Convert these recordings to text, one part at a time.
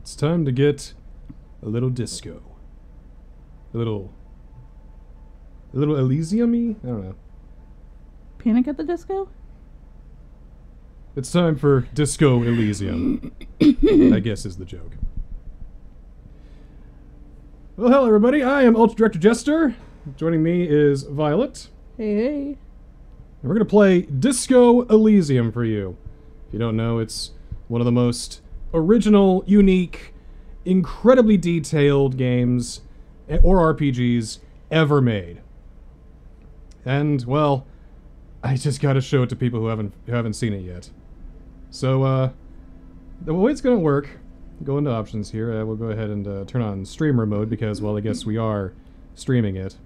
It's time to get a little disco. A little. A little Elysium I don't know. Panic at the Disco? It's time for Disco Elysium. I guess is the joke. Well, hello everybody. I am Ultra Director Jester. Joining me is Violet. Hey, hey. And we're going to play Disco Elysium for you. If you don't know, it's one of the most original, unique, incredibly detailed games or RPGs ever made. And, well, I just gotta show it to people who haven't who haven't seen it yet. So, uh, the way it's gonna work, go into options here, uh, we'll go ahead and uh, turn on streamer mode because, well, I guess we are streaming it.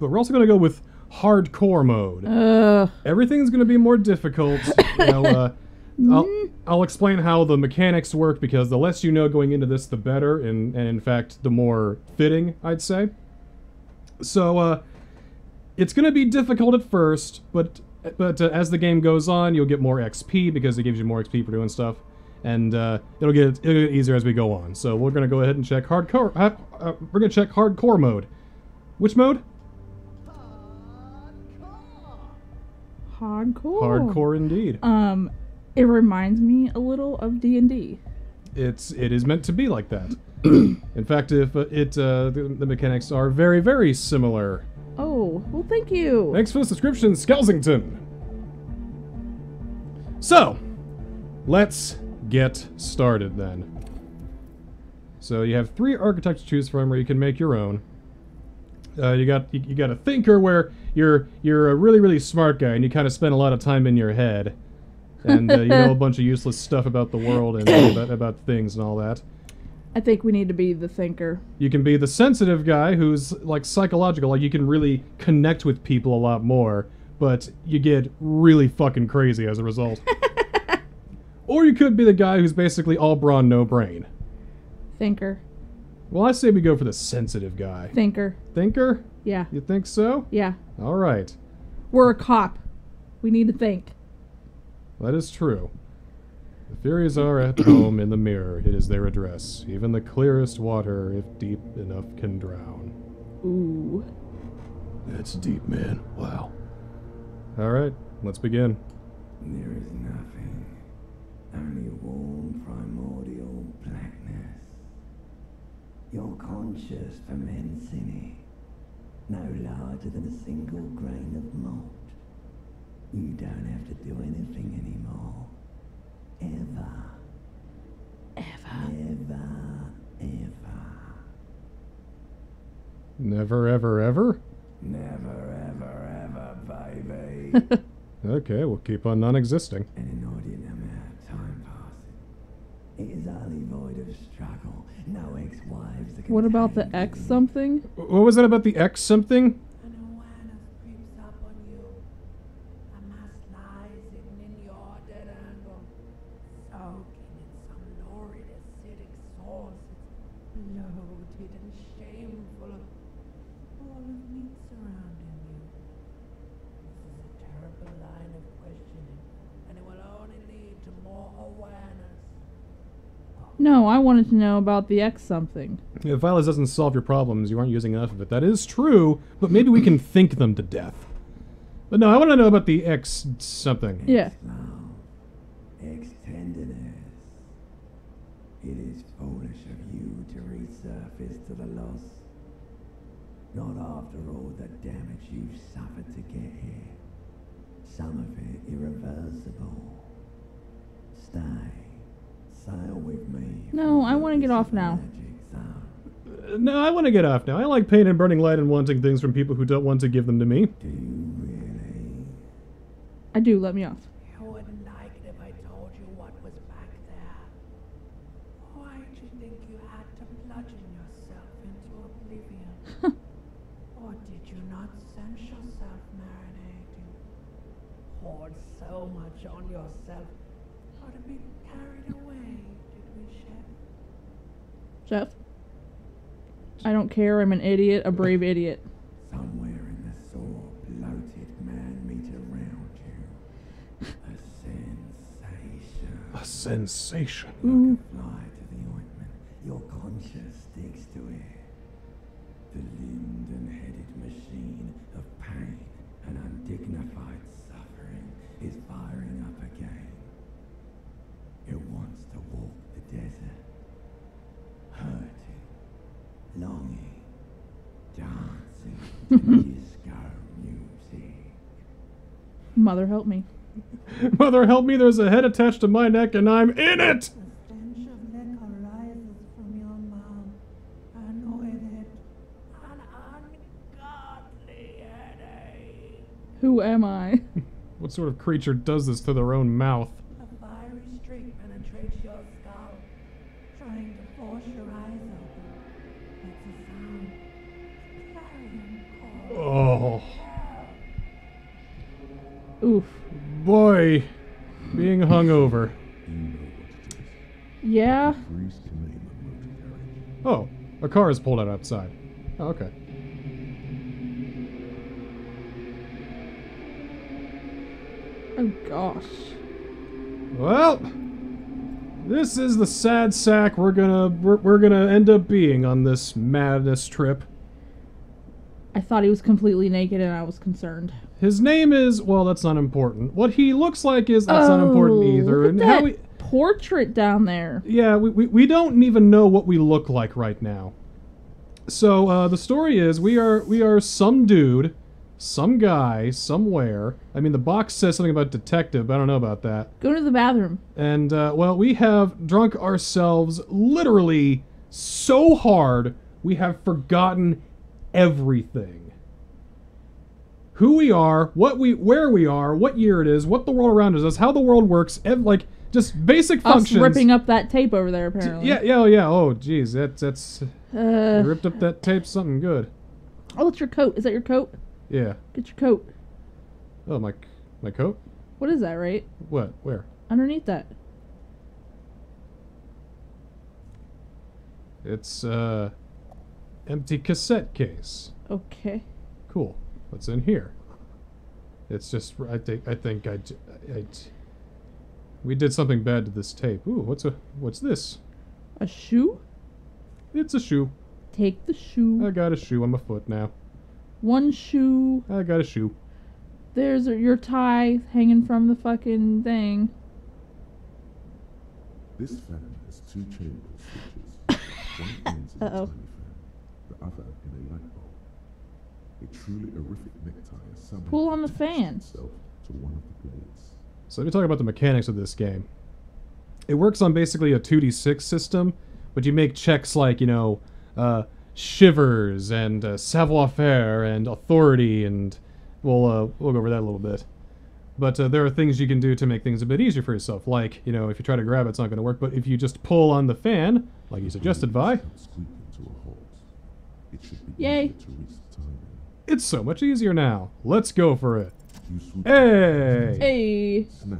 But we're also gonna go with hardcore mode. Uh, Everything's going to be more difficult. You know, uh, I'll, I'll explain how the mechanics work because the less you know going into this, the better, and, and in fact, the more fitting, I'd say. So, uh, it's going to be difficult at first, but but uh, as the game goes on, you'll get more XP because it gives you more XP for doing stuff, and uh, it'll get it'll get easier as we go on. So we're going to go ahead and check hardcore. Uh, uh, we're going to check hardcore mode. Which mode? hardcore. Hardcore indeed. Um, it reminds me a little of D and D. it's it is meant to be like that. In fact, if uh, it uh, the, the mechanics are very very similar. Oh, well, thank you. Thanks for the subscription, Skelsington. So, let's get started then. So you have three archetypes to choose from, where you can make your own. Uh, you got you, you got a thinker where you're you're a really really smart guy and you kind of spend a lot of time in your head, and uh, you know a bunch of useless stuff about the world and about, about things and all that. I think we need to be the thinker. You can be the sensitive guy who's like psychological, like you can really connect with people a lot more, but you get really fucking crazy as a result. or you could be the guy who's basically all brawn, no brain. Thinker. Well, I say we go for the sensitive guy. Thinker. Thinker? Yeah. You think so? Yeah. All right. We're a cop. We need to think. That is true. The Furies are at home in the mirror. It is their address. Even the clearest water, if deep enough, can drown. Ooh. That's deep, man. Wow. All right, let's begin. There is nothing, only warm primordial blackness. Your conscious ferments in it, no larger than a single grain of malt. You don't have to do anything anymore. Ever. Ever. Never, ever. Never, ever, ever? Never, ever, ever, baby. Okay, we'll keep on non existing. an inordinate amount of time passes. It is utterly void of struggle. No ex-wives that can What about the tame X you. something? What was that about the X something? An awareness creeps up on you. A mass lies hidden in your dead angle, soaking in some lurid acidic source. It's bloated and shameful of all of meat surrounding you. This is a terrible line of questioning, and it will only lead to more awareness. No, I wanted to know about the X something. If violence doesn't solve your problems, you aren't using enough of it. That is true, but maybe we can think them to death. But no, I want to know about the X something. Yeah. Love, ex-tenderness. It is foolish of you to resurface to the loss. Not after all the damage you've suffered to get here. Some of it irreversible. Stay. Sail with me. No, I wanna get off now. Uh, No, I want to get off now. I like pain and burning light and wanting things from people who don't want to give them to me. Do you really? I do. Let me off. You wouldn't like it if I told you what was back there. Why did you think you had to bludgeon yourself into oblivion? or did you not sense yourself marinating? Poured so much on yourself, Jeff? I don't care. I'm an idiot, a brave idiot. Somewhere in the sore, bloated man meat around you. A sensation. A sensation. Ooh. Fly to the puncture sticks to Mother help me. Mother help me, there's a head attached to my neck and I'm in it! The stench of liquor rises from your mouth. I know it. An ungodly headache. Who am I? What sort of creature does this to their own mouth? Oh, Oof. boy. Being hungover. You know what it is. Yeah. Freeze to name a motor carriage. Oh, a car is pulled out outside. Oh, okay. Oh gosh. Well, this is the sad sack we're gonna we're, we're gonna end up being on this madness trip. I thought he was completely naked and I was concerned. His name is well, that's not important. What he looks like is that's not important Oh, either. Look at and that how we portrait down there. yeah, we, we, we don't even know what we look like right now. So uh, the story is we are we are some dude, some guy somewhere. I mean the box says something about detective, but I don't know about that. Go to the bathroom. And, uh, well, we have drunk ourselves literally so hard we have forgotten everything. Who we are, what we, where we are, what year it is, what the world around us is, how the world works, ev- like just basic Us functions. ripping up that tape over there, apparently. Yeah, yeah, oh, yeah. Oh, geez, that's that's Uh, ripped up that tape. Something good. oh, it's your coat. Is that your coat? Yeah. Get your coat. Oh, my my coat. What is that, right? What? Where? Underneath that. It's uh, empty cassette case. Okay. Cool. What's in here? It's just I think I think I, j- I- I j- we did something bad to this tape. Ooh, what's a what's this? A shoe? It's a shoe. Take the shoe. I got a shoe on my foot now. One shoe. I got a shoe. There's your tie hanging from the fucking thing. This fan has two chamber switches. One ends in a Uh-oh. tiny fan, the other in a light bulb. A truly horrific necktie has somehow Pull on the attached fan. to one of the blades. So let me talk about the mechanics of this game. It works on basically a 2d6 system, but you make checks like, you know, uh, shivers and uh, savoir-faire and authority, and we'll, uh, we'll go over that a little bit. But uh, there are things you can do to make things a bit easier for yourself. Like, you know, if you try to grab it, it's not going to work. But if you just pull on the fan, like you suggested, Vi, Come to a halt. It should be Yay. easier to reach the timing. It's so much easier now. Let's go for it. You Hey! Hey. Snap.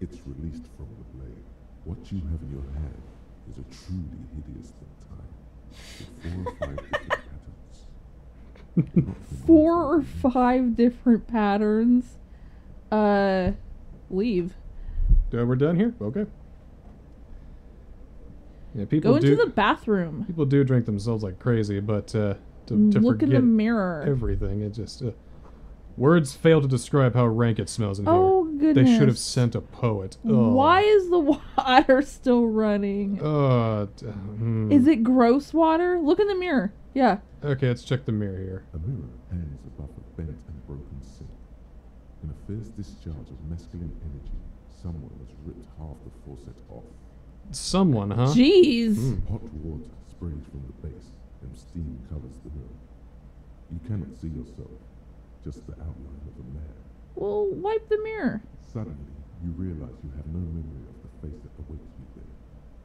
It's released from the blade. What you have in your hand is a truly hideous thing. With four or five different patterns. Four or five different patterns. Uh, leave. Uh, we're done here? Okay. Yeah, people Go into do the bathroom. people do drink themselves like crazy, but uh, to, to Look in the mirror. everything, it just uh, words fail to describe how rank it smells in Oh, here. They should have sent a poet. Oh. Why is the water still running? Uh, d- hmm. Is it gross water? Look in the mirror. Yeah. Okay, let's check the mirror here. A mirror hangs above a bent and broken sink. In a fierce discharge of masculine energy, someone has ripped half the faucet off. Someone, huh? Jeez. Hmm. Hot water sprays from the base, and steam covers the mirror. You cannot see yourself, just the outline of a man. Well, wipe the mirror. Suddenly, you realize you have no memory of the face that awaits you there,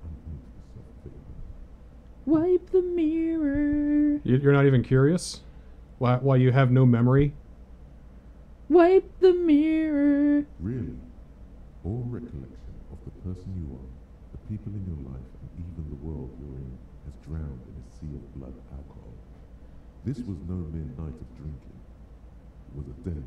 underneath the soft vapor. Wipe the mirror. You- You're not even curious? Why, why you have no memory? Wipe the mirror. Really, all recollection of the person you are, the people in your life, and even the world you're in has drowned in a sea of blood alcohol. This was no mere night of drinking. It was a deluge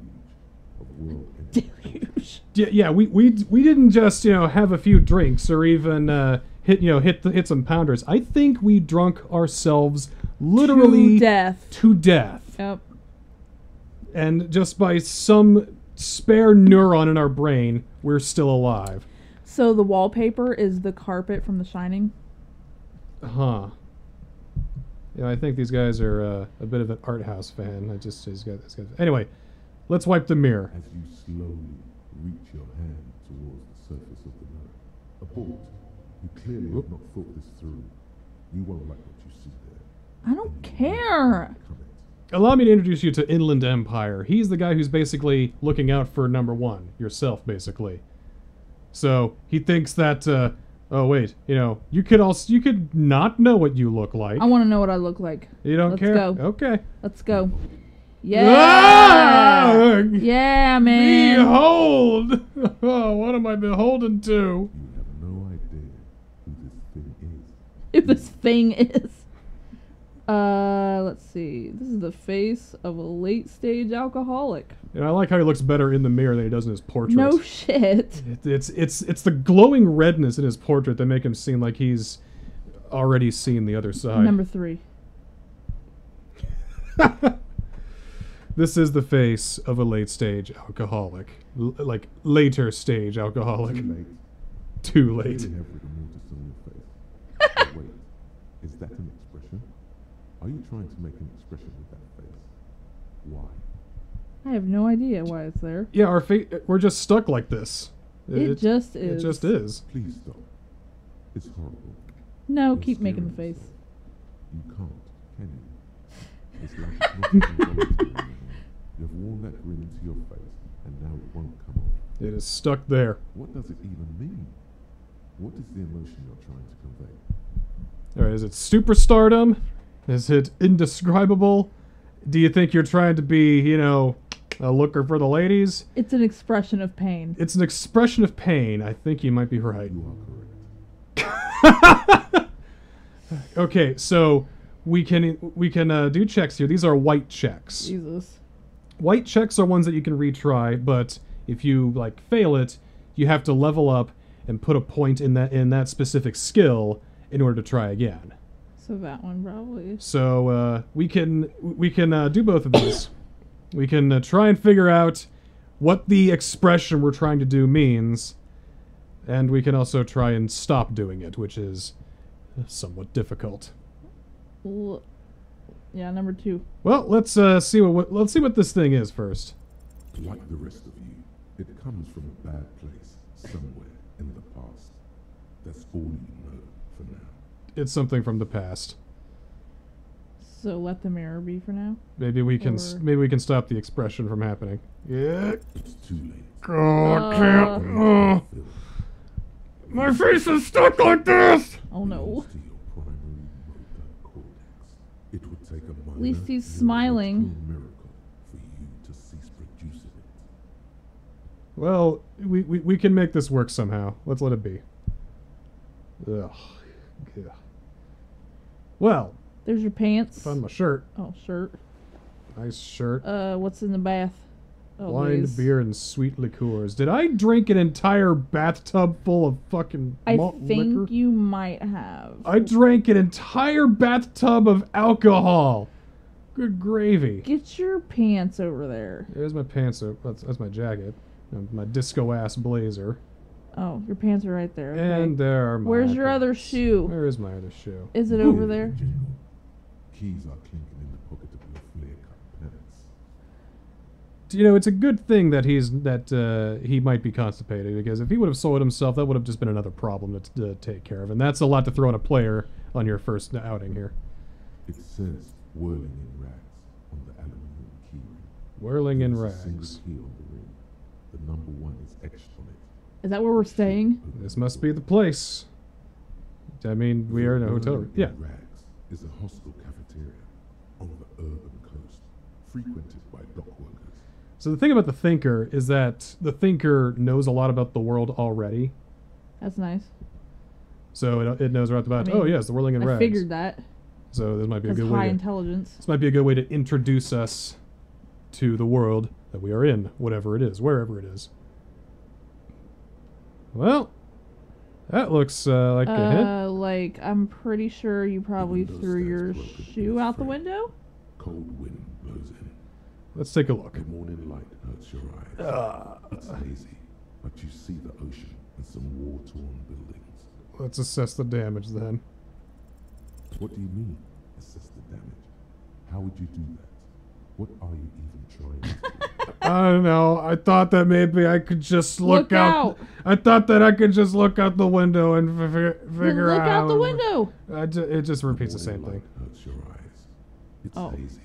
of world. Deluge. Yeah, yeah we, we, we didn't just, you know, have a few drinks or even uh, hit you know hit the, hit some pounders. I think we drunk ourselves literally to death. to death, Yep. and just by some spare neuron in our brain, we're still alive. So the wallpaper is the carpet from The Shining. Huh. Yeah, I think these guys are uh, a bit of an art house fan. I just these guys, these guys. Anyway, let's wipe the mirror. As you slowly reach your hand towards the surface of the mirror, abort. You clearly have not thought this through. You won't like what you see there. I don't care. Allow me to introduce you to Inland Empire. He's the guy who's basically looking out for number one, yourself, basically. So he thinks that. Uh, oh wait, you know, you could also you could not know what you look like. I want to know what I look like. you don't let's care. go. Okay. Let's go. Ah! Yeah. Yeah, man. Behold! Oh, what am I beholden to? You have no idea who this thing is. If this thing is. Uh, let's see. This is the face of a late stage alcoholic. And I like how he looks better in the mirror than he does in his portrait. No shit. It- it's it's it's the glowing redness in his portrait that make him seem like he's already seen the other side. Number three. This is the face of a late stage alcoholic, L- like later stage alcoholic. Too late. Too late. clearly have rigor mortis on your face. But wait, is that an expression? Are you trying to make an expression with that face? Why? I have no idea why it's there. Yeah, our fate. We're just stuck like this. It, just is. It just is. Please stop. It's horrible. No, You're keep making the face. yourself. You can't, can you? It's like it's not even voluntary anymore. You've worn that grin into your face, and now it won't come off. It is stuck there. What does it even mean? What is the emotion you're trying to convey? All right, is it superstardom? Is it indescribable? Do you think you're trying to be, you know, a looker for the ladies? It's an expression of pain. It's an expression of pain. I think you might be right. You are correct. Okay, so we can we can uh, do checks here. These are white checks. Jesus. White checks are ones that you can retry, but if you like fail it, you have to level up and put a point in that in that specific skill in order to try again. So that one probably. So uh, we can we can uh, do both of these. We can uh, try and figure out what the expression we're trying to do means, and we can also try and stop doing it, which is somewhat difficult. L- yeah, number two. Well, let's uh, see what, what let's see what this thing is first. Like the rest of you, it comes from a bad place somewhere in the past. That's all you know for now. It's something from the past. So let the mirror be for now. Maybe we can Or- maybe we can stop the expression from happening. Yeah. It's too late. Oh, I can't. Uh. Oh, my face is stuck like this. Oh no. belongs to your primary motor cortex. It would take a minor least he's smiling. miracle for you to cease producing it. Well, we, we, we can make this work somehow. Let's let it be. Ugh. Yeah. Well, There's your pants. found my shirt. Oh, shirt. Nice shirt. Uh, what's in the bath? Oh, Blind beer and sweet liqueurs. Did I drink an entire bathtub full of fucking I think liquor? you might have. I drank an entire bathtub of alcohol. Good gravy. Get your pants over there. There's my pants. That's, that's my jacket. My disco ass blazer. Oh, your pants are right there. Okay. And there are my. Where's your other shoe? Where is my other shoe? Is it over there? Jingle. Keys are clinking in the pocket of your flare-cut pants. you know, it's a good thing that he's that uh, he might be constipated because if he would have soiled himself, that would have just been another problem to, to take care of, and that's a lot to throw on a player on your first outing here. It says whirling in rags on the aluminium keyring. Whirling in There's single rags. key on the ring. The number one is etched on it. Is that where we're staying? This must be the place. I mean, we are in a hotel room. Yeah. Rags is a hostel cafeteria on the urban coast, frequented by dock workers. So the thing about the thinker is that the thinker knows a lot about the world already. That's nice. So it, it knows right about. I oh yes, the whirling in I rags. figured that. So this might be a good high way. To, intelligence. this might be a good way to introduce us to the world that we are in, whatever it is, wherever it is. Well, That looks uh, like a hit. Uh, like I'm pretty sure you probably threw your shoe dear out the window. Cold wind blows in. Let's take a look. The morning light hurts your eyes. Uh, It's hazy, but you see the ocean and some war-torn buildings. let's assess the damage then. What do you mean, assess the damage? How would you do that? What are you even trying to do? I don't know. I thought that maybe I could just look, Look out. out. I thought that I could just look out the window and f- fi- Then figure look out. out the window. I ju- it just repeats the same thing. hurts your eyes. It's Oh. hazy,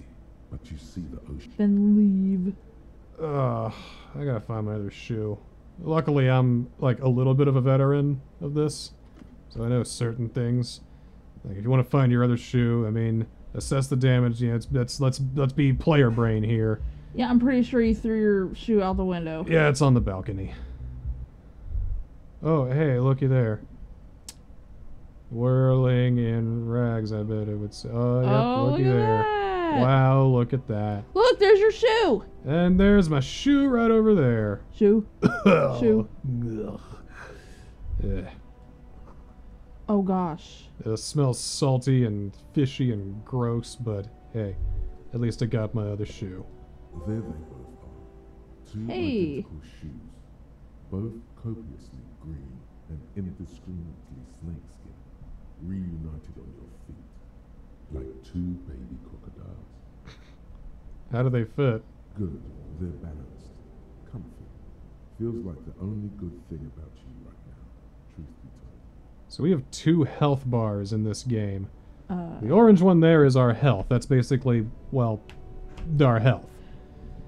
but you see the ocean. Then leave. Ugh, I gotta find my other shoe. Luckily, I'm like a little bit of a veteran of this, so I know certain things. Like if you want to find your other shoe, I mean, assess the damage. You know, it's, let's let's let's be player brain here. Yeah, I'm pretty sure you threw your shoe out the window. Yeah, it's on the balcony. Oh, hey, looky there. Whirling in rags, I bet it would say. Oh, yep, oh, looky look at there. that. Wow, look at that. Look, there's your shoe. And there's my shoe right over there. Shoe. Shoe. Ugh. Ugh. Oh gosh. It smells salty and fishy and gross, but hey, at least I got my other shoe. There they both are. Two Hey. identical shoes, both copiously green and indiscriminately snakeskin, reunited on your feet, like two baby crocodiles. How do they fit? Good, they're balanced, comfy. Feels like the only good thing about you right now, truth be told. So we have two health bars in this game. Uh, The orange one there is our health. That's basically, well, our health.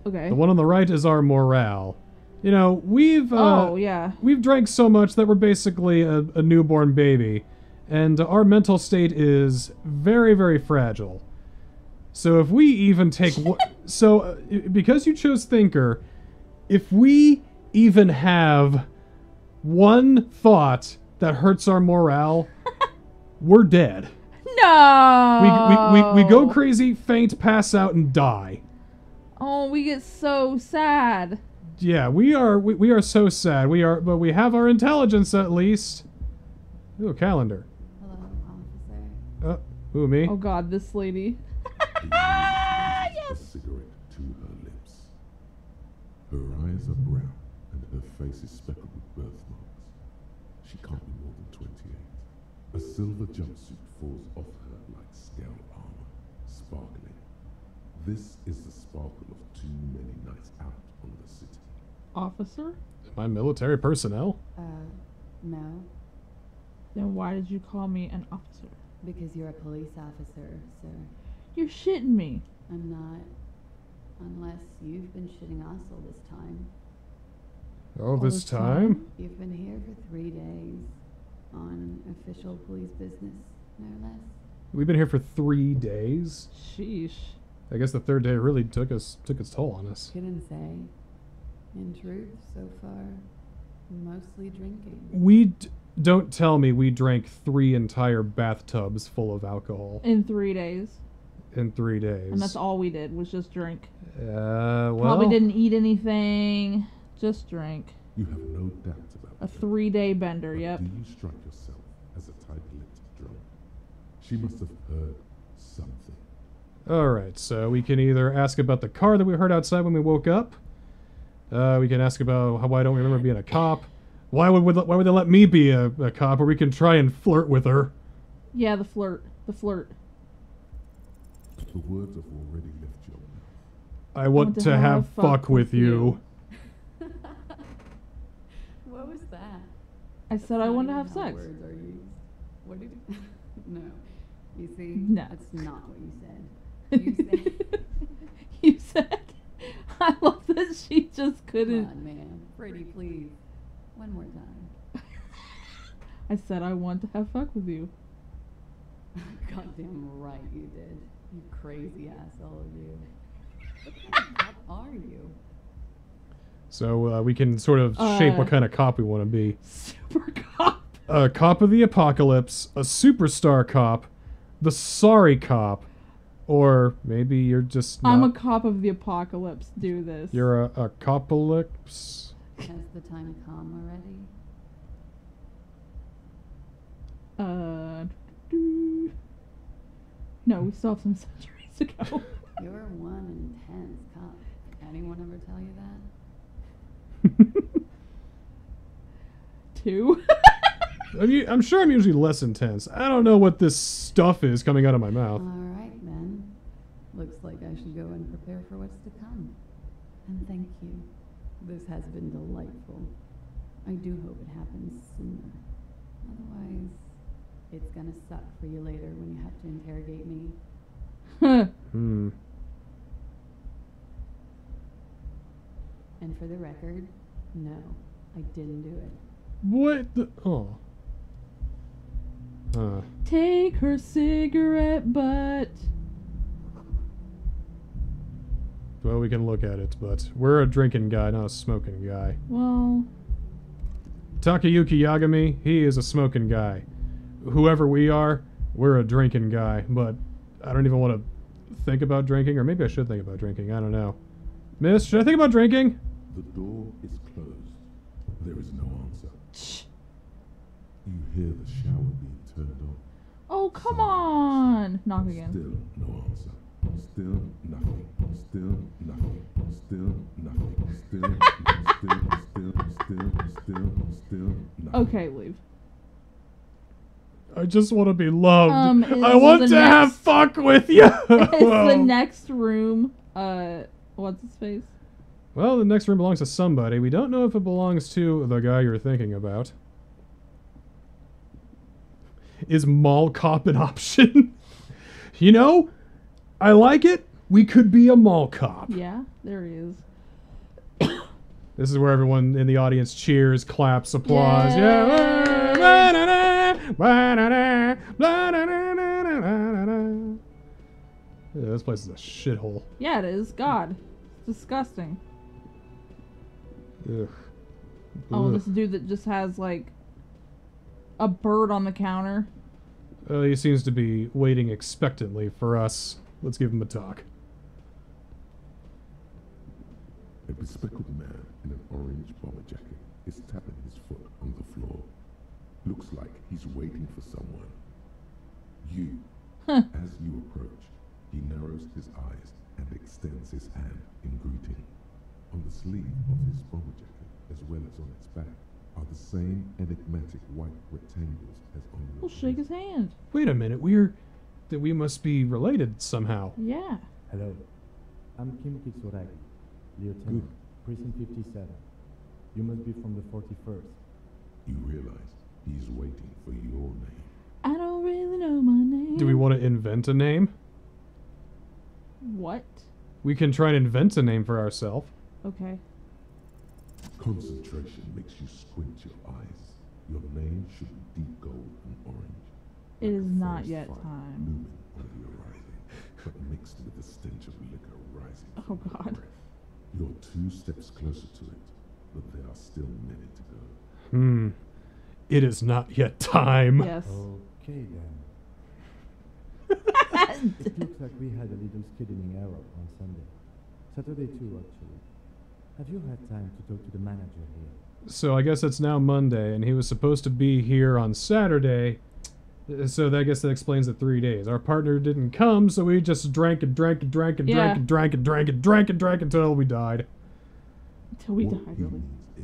okay. The one on the right is our morale. You know, we've uh, oh yeah. we've drank so much that we're basically a, a newborn baby, and our mental state is very, very fragile. So if we even take one, so uh, because you chose thinker, if we even have one thought that hurts our morale, we're dead. No. We, we, we, we go crazy, faint, pass out, and die. Oh, we get so sad. Yeah, we are we, we are so sad. We are, but we have our intelligence at least. Ooh, calendar. Hello. Uh, ooh, me. Oh God, this lady. He Ah, a cigarette to her lips. Her eyes are brown and her face is speckled with birthmarks. She can't be more than 28. A silver jumpsuit falls off her like scale armor, sparkling. This is the sparkle of too many nights out on the city. Officer? Am I military personnel? Uh, no, Then why did you call me an officer? Because you're a police officer, sir. You're shitting me. I'm not. Unless you've been shitting us all this time. All this this time? time? You've been here for three days on official police business, no less. We've been here for three days. Sheesh. I guess the third day really took us took its toll on us. Couldn't say. In truth, so far, mostly drinking. We d- don't tell me we drank three entire bathtubs full of alcohol In three days. in three days. And that's all we did was just drink. Uh, well, Probably didn't eat anything. Just drink. You have no doubts about A three day bender, But yep. Do you strike yourself as a tight-lipped drunk? She must have heard something. All right, so we can either ask about the car that we heard outside when we woke up. Uh, we can ask about how why I don't remember being a cop. Why would would- why would they let me be a, a cop? Or we can try and flirt with her. Yeah, the flirt. The flirt. The words have already left your mouth. I want, to, have, fuck, with you. What was that? I said I want to have sex. Words are used. What did you? no. You see, No. that's not what you said. You said, you said. I love that she just couldn't. on, man, Brady, please, one more time." I said I want to have fuck with you. Goddamn right you did. You crazy asshole, you. What are you? So uh, we can sort of shape Uh, what kind of cop we want to be. Super cop. A cop of the apocalypse, a superstar cop, the sorry cop, or maybe you're just not. I'm a cop of the apocalypse. Do this. you're a, a copolypse. Has the time come already? Uh. No, we still have some centuries to go. You're one intense cop. Anyone ever tell you that? Two. I'm, u- I'm sure I'm usually less intense. I don't know what this stuff is coming out of my mouth. All right, then. Looks like I should go and prepare for what's to come. And thank you. This has been delightful. I do hope it happens sooner. Otherwise, it's gonna suck for you later when you have to interrogate me. Hmm. And for the record, no, I didn't do it. What the? Oh. Huh. Take her cigarette butt. Well, we can look at it, but we're a drinking guy, not a smoking guy. Well, Takayuki Yagami, he is a smoking guy. Whoever we are, we're a drinking guy, but I don't even want to think about drinking, or maybe I should think about drinking. I don't know. Miss, should I think about drinking? The door is closed. There is no answer. You hear the shower being turned on. oh come on. Knock again. Still no answer. Still nothing. Still nothing. Still nothing. Still, still, still, still, still, still nothing. Okay, leave. I just want to be loved. Um, I want the to have fuck with you. Is the next room, uh, what's his face? well, the next room belongs to somebody. We don't know if it belongs to the guy you're thinking about. Is mall cop an option? you know, I like it. We could be a mall cop. Yeah, there he is. This is where everyone in the audience cheers, claps, applause. Yay! Yeah. Yeah, this place is a shithole. Yeah, it is. God. It's disgusting. Ugh. Oh, Ugh. this dude that just has, like, a bird on the counter. Uh, he seems to be waiting expectantly for us. Let's give him a talk. A bespectacled man in an orange bomber jacket is tapping his foot on the floor. Looks like he's waiting for someone. You. As you approach, he narrows his eyes and extends his hand in greeting. On the sleeve of his bomber jacket, as well as on its back, are the same enigmatic white rectangles as on your We'll shake his hand. Wait a minute, we're that we must be related somehow. Yeah. Hello, I'm Kim Kitsuragi, Lieutenant, Precinct 57. You must be from the 41st. You realize he's waiting for your name. I don't really know my name. Do we want to invent a name? What? We can try and invent a name for ourselves. Okay. Concentration makes you squint your eyes. Your name should be deep gold and orange. It like is a not yet time. Looming on the horizon, but mixed with the stench of liquor rising. Oh, from your God. You're two steps closer to it, but there are still many to go. Hmm. It is not yet time. Yes. Okay then. It looks like we had a little skidding error on Sunday. Saturday too, actually. Have you had time to talk to the manager here? So I guess it's now Monday, and he was supposed to be here on Saturday. Uh, So that- I guess that explains the three days. Our partner didn't come, so we just drank and drank and drank and Yeah. drank and drank and drank and drank and drank until we died. Until we what die, he really. means is,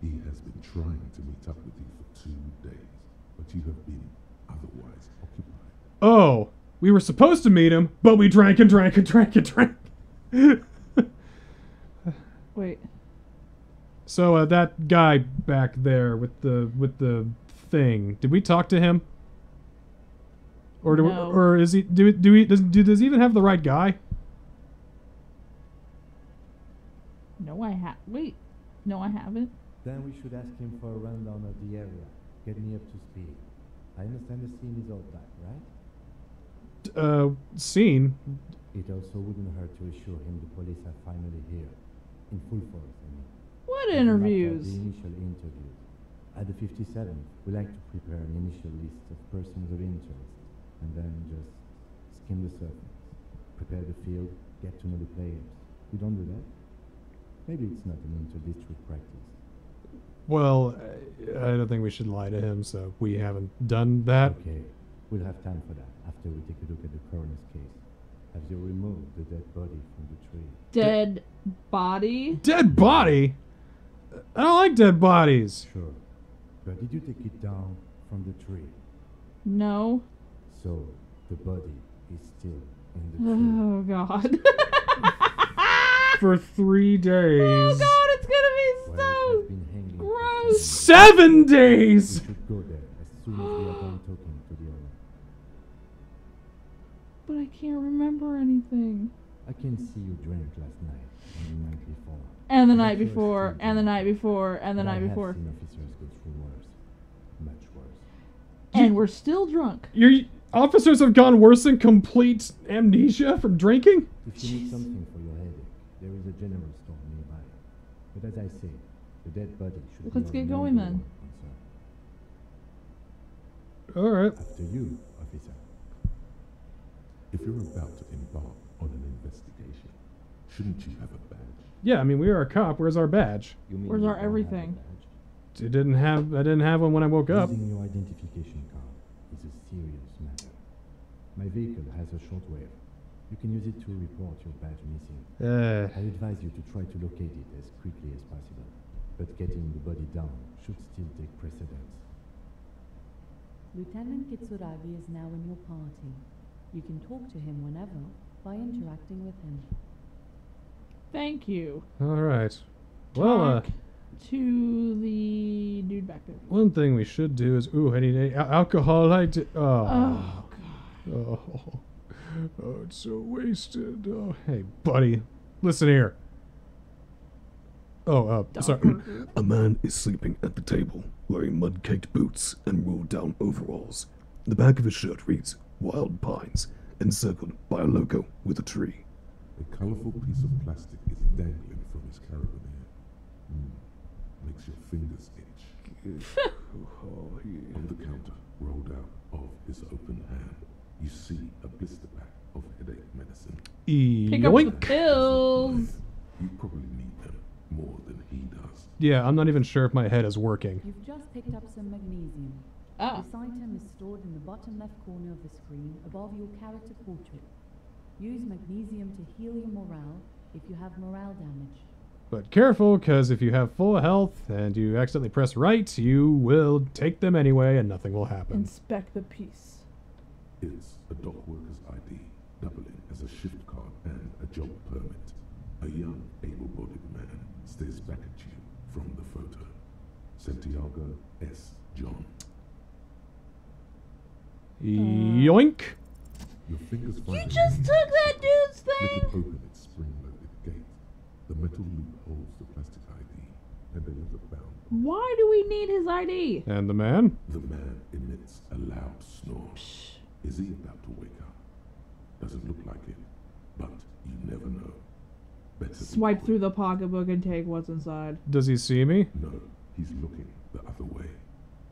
he has been trying to meet up with you for two days, but you have been otherwise occupied. Oh, we were supposed to meet him, but we drank and drank and drank and drank. Wait. so uh, that guy back there with the with the thing, did we talk to him? Or do No. or is he do we- do we does do, does he even have the right guy? No, I have. Wait. No, I haven't. Then we should ask him for a rundown of the area. Get me up to speed. I understand the scene is all black, right? Uh, scene. It also wouldn't hurt to assure him the police are finally here. In full force, I mean. What As a matter of interviews? The initial interviews. At the 57th, we like to prepare an initial list of persons of interest, and then just skim the surface, prepare the field, get to know the players. You don't do that? Maybe it's not an inter-district practice. Well, I I don't think we should lie to him, so we haven't done that. Okay, we'll have time for that after we take a look at the coroner's case. Have you removed the dead body from the tree? Dead body. Dead body? I don't like dead bodies. Sure. But did you take it down from the tree? No. So the body is still in the oh, tree. Oh god. For three days. oh god, it's gonna be has been hanging for gross. seven Seven days! should go there as soon as we are done talking to the owner. so. But I can't remember anything. I can see you drank last night and the night before. And the night before, and the night before, and the night before. seen officers go worse. Much worse. And we're still drunk. Your officers have gone worse than complete amnesia from drinking? If you need something for your headache, there is a general store nearby. But as I say, the dead body should Let's get going number then. Alright. After you, officer. If you're about to embark on an investigation, shouldn't you have a badge? Yeah, I mean, we are a cop. Where's our badge? You mean Where's you our don't have everything? It didn't have. I didn't have one when I woke up. Losing your identification card is a serious matter. My vehicle has a shortwave. You can use it to report your badge missing. Uh, I advise you to try to locate it as quickly as possible. But getting the body down should still take precedence. Lieutenant Kitsuragi is now in your party. You can talk to him whenever by interacting with him. Thank you. alright. Well, uh, Talk to the dude back there. one thing we should do is. Ooh, I need a, alcohol. I di- oh. Oh god. Oh. Oh, it's so wasted. Oh, hey, buddy. Listen here. Oh, uh, sorry. A man is sleeping at the table, wearing mud-caked boots and rolled-down overalls. The back of his shirt reads "Wild Pines," encircled by a logo with a tree. A colourful piece of plastic is dangling from his carabiner. Hmm. Makes your fingers itch. On the counter, rolled out of his open hand, you see a blister pack of headache medicine. Pick up the pills. You probably need them more than he does. Yeah, I'm not even sure if my head is working. You've just picked up some magnesium. Ah. This item is stored in the bottom left corner of the screen above your character portrait. Use magnesium to heal your morale if you have morale damage. But careful, because if you have full health and you accidentally press right, you will take them anyway and nothing will happen. Inspect the piece. It's a dock worker's ID, doubling as a shift card and a job permit. A young, able-bodied man stares back at you from the photo. Santiago S. John. Yoink! Your fingers You just took that dude's Flip thing. it open its spring-loaded gate. The metal loop holds the plastic ID and a bound. Why do we need his ID? And the man? The man emits a loud snore. Is he about to wake up? Doesn't look like it, but you never know. Better Swipe through the pocketbook and take what's inside. Does he see me? No, he's looking the other way.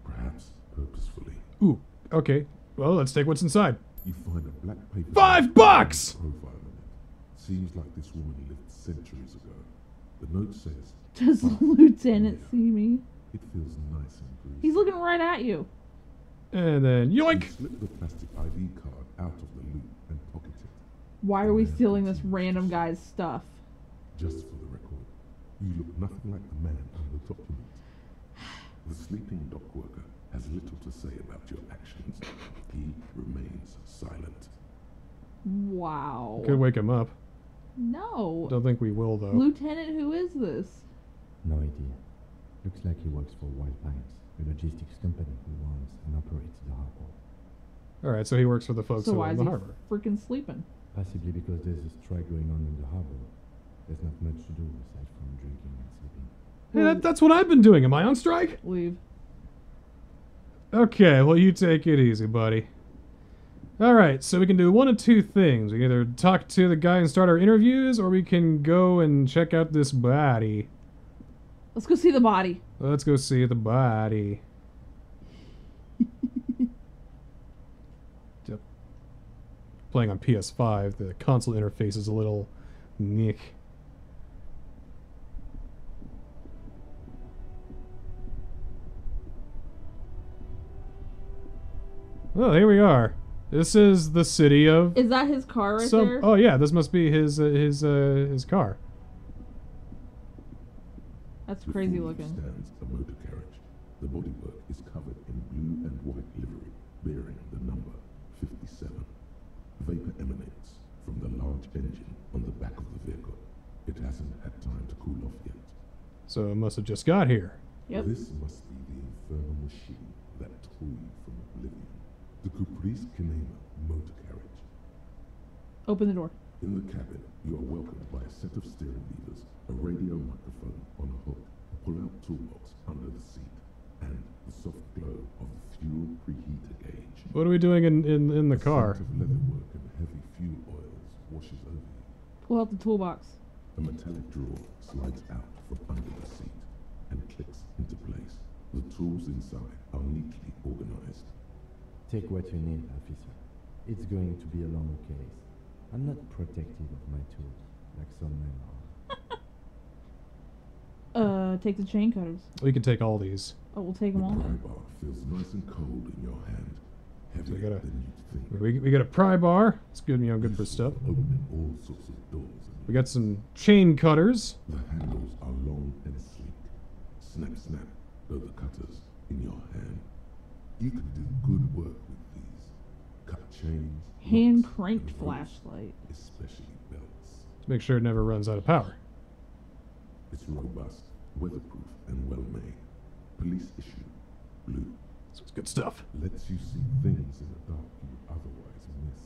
Perhaps purposefully. Ooh, okay. Well, let's take what's inside. You find a black paper. Five bucks! a Profile on it. Seems like this woman lived centuries ago. The note says. Does the lieutenant see me? It feels nice and greasy. He's looking right at you. And then You yoink! slip the plastic ID card out of the loop and pocket it. Why are we stealing this random guy's stuff? Just for the record, you look nothing like the man on the document. The sleeping dock worker has little to say about your actions. He remains silent. Wow. Could wake him up. No. Don't think we will, though. Lieutenant, who is this? No idea. Looks like he works for Wild Pines, a logistics company who owns and operates the harbor. Alright, so he works for the folks so who why own is the he harbor. freaking sleeping? Possibly because there's a strike going on in the harbor. There's not much to do aside from drinking and sleeping. Hey, that, that's what I've been doing. Am I on strike? Leave. Okay, well, you take it easy, buddy. Alright, so we can do one of two things. We can either talk to the guy and start our interviews, or we can go and check out this body. Let's go see the body. Let's go see the body. Playing on PS5, the console interface is a little nick. Oh, here we are. This is the city of. Is that his car right some, there? Oh yeah, this must be his uh, his uh, his car. That's crazy Before you looking. stands a motor carriage. The bodywork is covered in blue and white livery, bearing the number 57. Vapor emanates from the large engine on the back of the vehicle. It hasn't had time to cool off yet. So it must have just got here. Yep. This must be the infernal machine that tore you from oblivion. The Coupris Kineema motor carriage. Open the door. In the cabin, you are welcomed by a set of steering levers, a radio microphone on a hook, a pull-out toolbox under the seat, and the soft glow of the fuel preheater gauge. What are we doing in in, in the A car? scent of leatherwork and heavy fuel oils washes over you. Pull out the toolbox. A metallic drawer slides out from under the seat and clicks into place. The tools inside are neatly organized. Take what you need, officer. It's going to be a long case. I'm not protective of my tools, like some men are. Uh, take the chain cutters. We can take all these. Oh, we'll take The them all. pry bar feels nice and cold in your hand, heavier gotta- than you'd think. We, we got a pry bar. It's good, you know, good for stuff. Opening all sorts of doors. We got some chain cutters. The handles are long and sleek. Snap, snap, go the cutters in your hand. You can do good work with these. Cut chains. Hand cranked flashlight. Especially belts. to make sure it never runs out of power. It's robust, weatherproof, and well made. Police issue. Blue. So it's good stuff. Lets you see things in the dark you otherwise miss.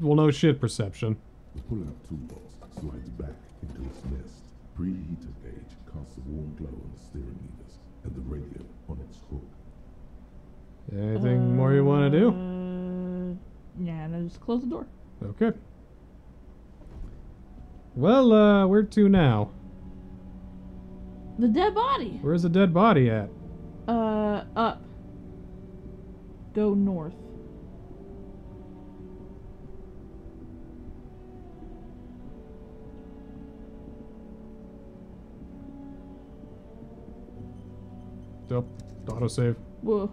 Well, no shit perception. The pull-out toolbox slides back into its nest. Preheater gauge casts a warm glow on the steering levers and the radio on its hook. Anything more you want to do? Uh, Yeah, no, just close the door. Okay. Well, uh, where to now? The dead body. Where's the dead body at? Uh, up. Go north. Oh, autosave. Whoa.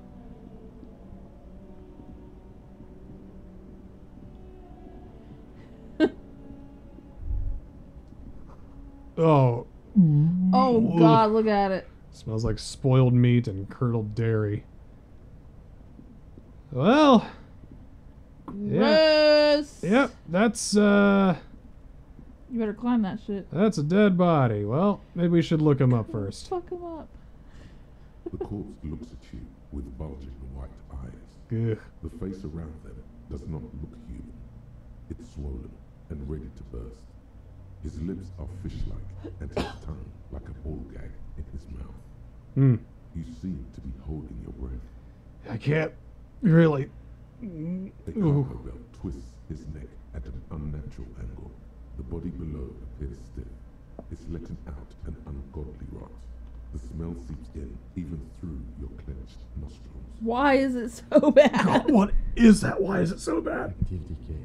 Oh, Oh Oof. God, look at it. smells like spoiled meat and curdled dairy. Well, yeah, yep, that's uh, You better climb that shit. that's a dead body. Well, maybe we should look him up first. Fuck him up. The corpse looks at you with bulging white eyes. Ugh. The face around them does not look human. It's swollen and ready to burst. His lips are fish-like and his tongue like a ball gag in his mouth. Hmm. You seem to be holding your breath. I can't really. A Ooh. cargo belt twists his neck at an unnatural angle. The body below appears stiff. It's letting out an ungodly rot. The smell seeps in even through your clenched nostrils. Why is it so bad? God, What is that? Why is it so bad? Active decay.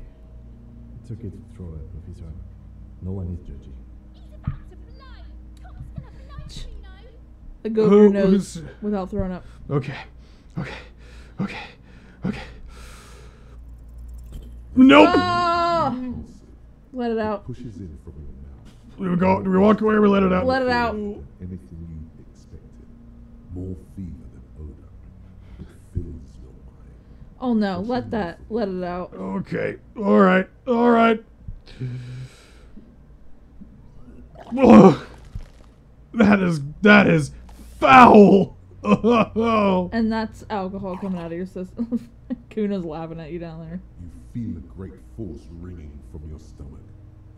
It's okay to throw up, officer. No one is judging. The go over your Who- nose who's- without throwing up. Okay. Okay. Okay. Okay. Nope. Ah! Let it out. pushes in from your mouth. Do we go? Do we walk away or we let it out? Let it out. Anything you expected. More fever than odor. It fills your mind. Oh no, let that. Let it out. Okay. All right. All right. Ugh. That is that is foul. And that's alcohol coming out of your system. Kuno's laughing at you down there. You feel a great force ringing from your stomach.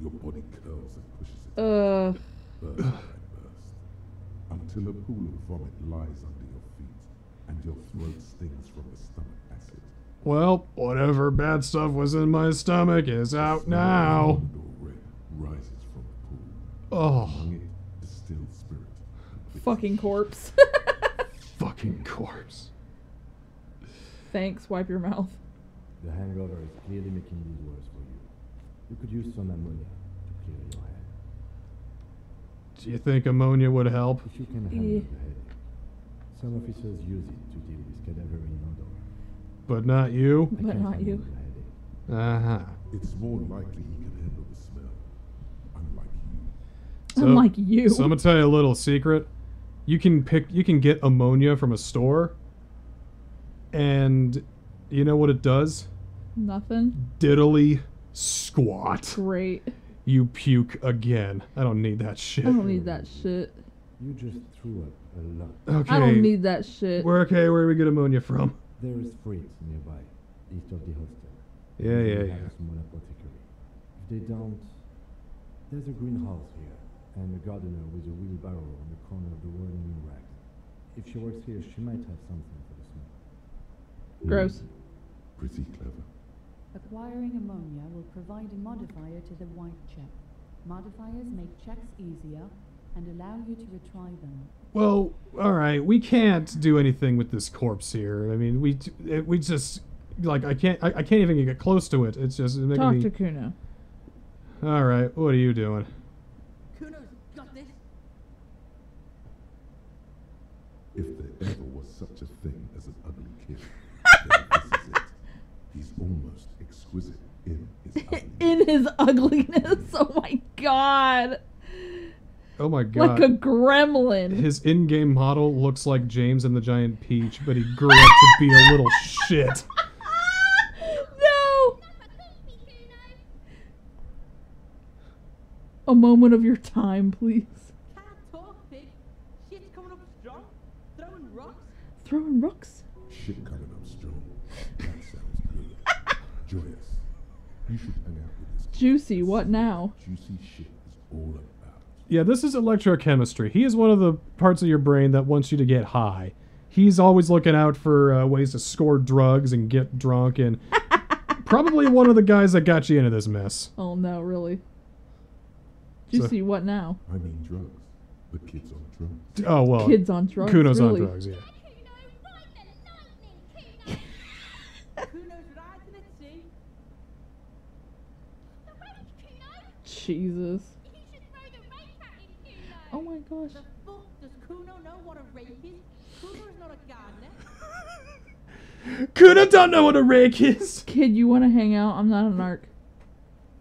Your body curls and pushes it. Uh, burst burst. Until a pool of vomit lies under your feet and your throat stings from the stomach acid. Well, whatever bad stuff was in my stomach is out Smell of now. almond or red rises from the pool. Oh, Among it, distilled spirit. fucking corpse. fucking corpse. Thanks. Wipe your mouth. The hangover is clearly making these worse for you. You could use some ammonia to clear your head. Do you think ammonia would help? If you can handle Yeah. the headache. Some officers use it to deal with cadaverine odor. But not you? I But can't not you. Uh huh. It's more likely he can handle the smell. Unlike you. So- Unlike you. So I'm gonna tell you a little secret. You can pick. You can get ammonia from a store, and you know what it does? Nothing. Diddly squat. Great. You puke again. I don't need that shit. I don't need that shit. You just threw up a lot. Okay. I don't need that shit. We're okay. Where do we get ammonia from? There is freight nearby, east of the hostel. Yeah, yeah, yeah. a small apothecary. If they don't, there's a greenhouse here, and a gardener with a wheelbarrow on the corner of the whirling rack. If she works here, she might have something for the smell. Hmm. Gross. Pretty clever. Acquiring ammonia will provide a modifier to the white check. Modifiers make checks easier and allow you to retry them. Well, all right. We can't do anything with this corpse here. I mean, we it, we just like I can't I, I can't even get close to it. It's just making Talk me. to Kuno. All right. What are you doing? Kuno's got this. If there ever was such a thing as an ugly kid, this is it. He's almost exquisite in his ugliness. In his ugliness. Oh my god. Oh my god. Like a gremlin. His in-game model looks like James and the Giant Peach, but he grew up to be a little shit. no. A moment of your time, please. Can't talk, pig. Shit's coming up strong. Throwing rocks. Throwing rocks. Shit coming up strong. That sounds good. Joyous. You should hang out with this kid. Juicy, what now? Juicy shit is all about. Yeah, this is electrochemistry. He is one of the parts of your brain that wants you to get high. He's always looking out for uh, ways to score drugs and get drunk, and probably one of the guys that got you into this mess. Oh no, really. So- Juicy, what now? I mean drugs. The kid's on drugs. Oh well, Kids on drugs. Kuno's really? on drugs. Yeah. Kuno's riding at sea. Jesus. Oh my gosh. The fuck does Kuno know what a rake is? Kuno's not a gardener. Kuno don't know what a rake is. Kid, you want to hang out? I'm not an arc.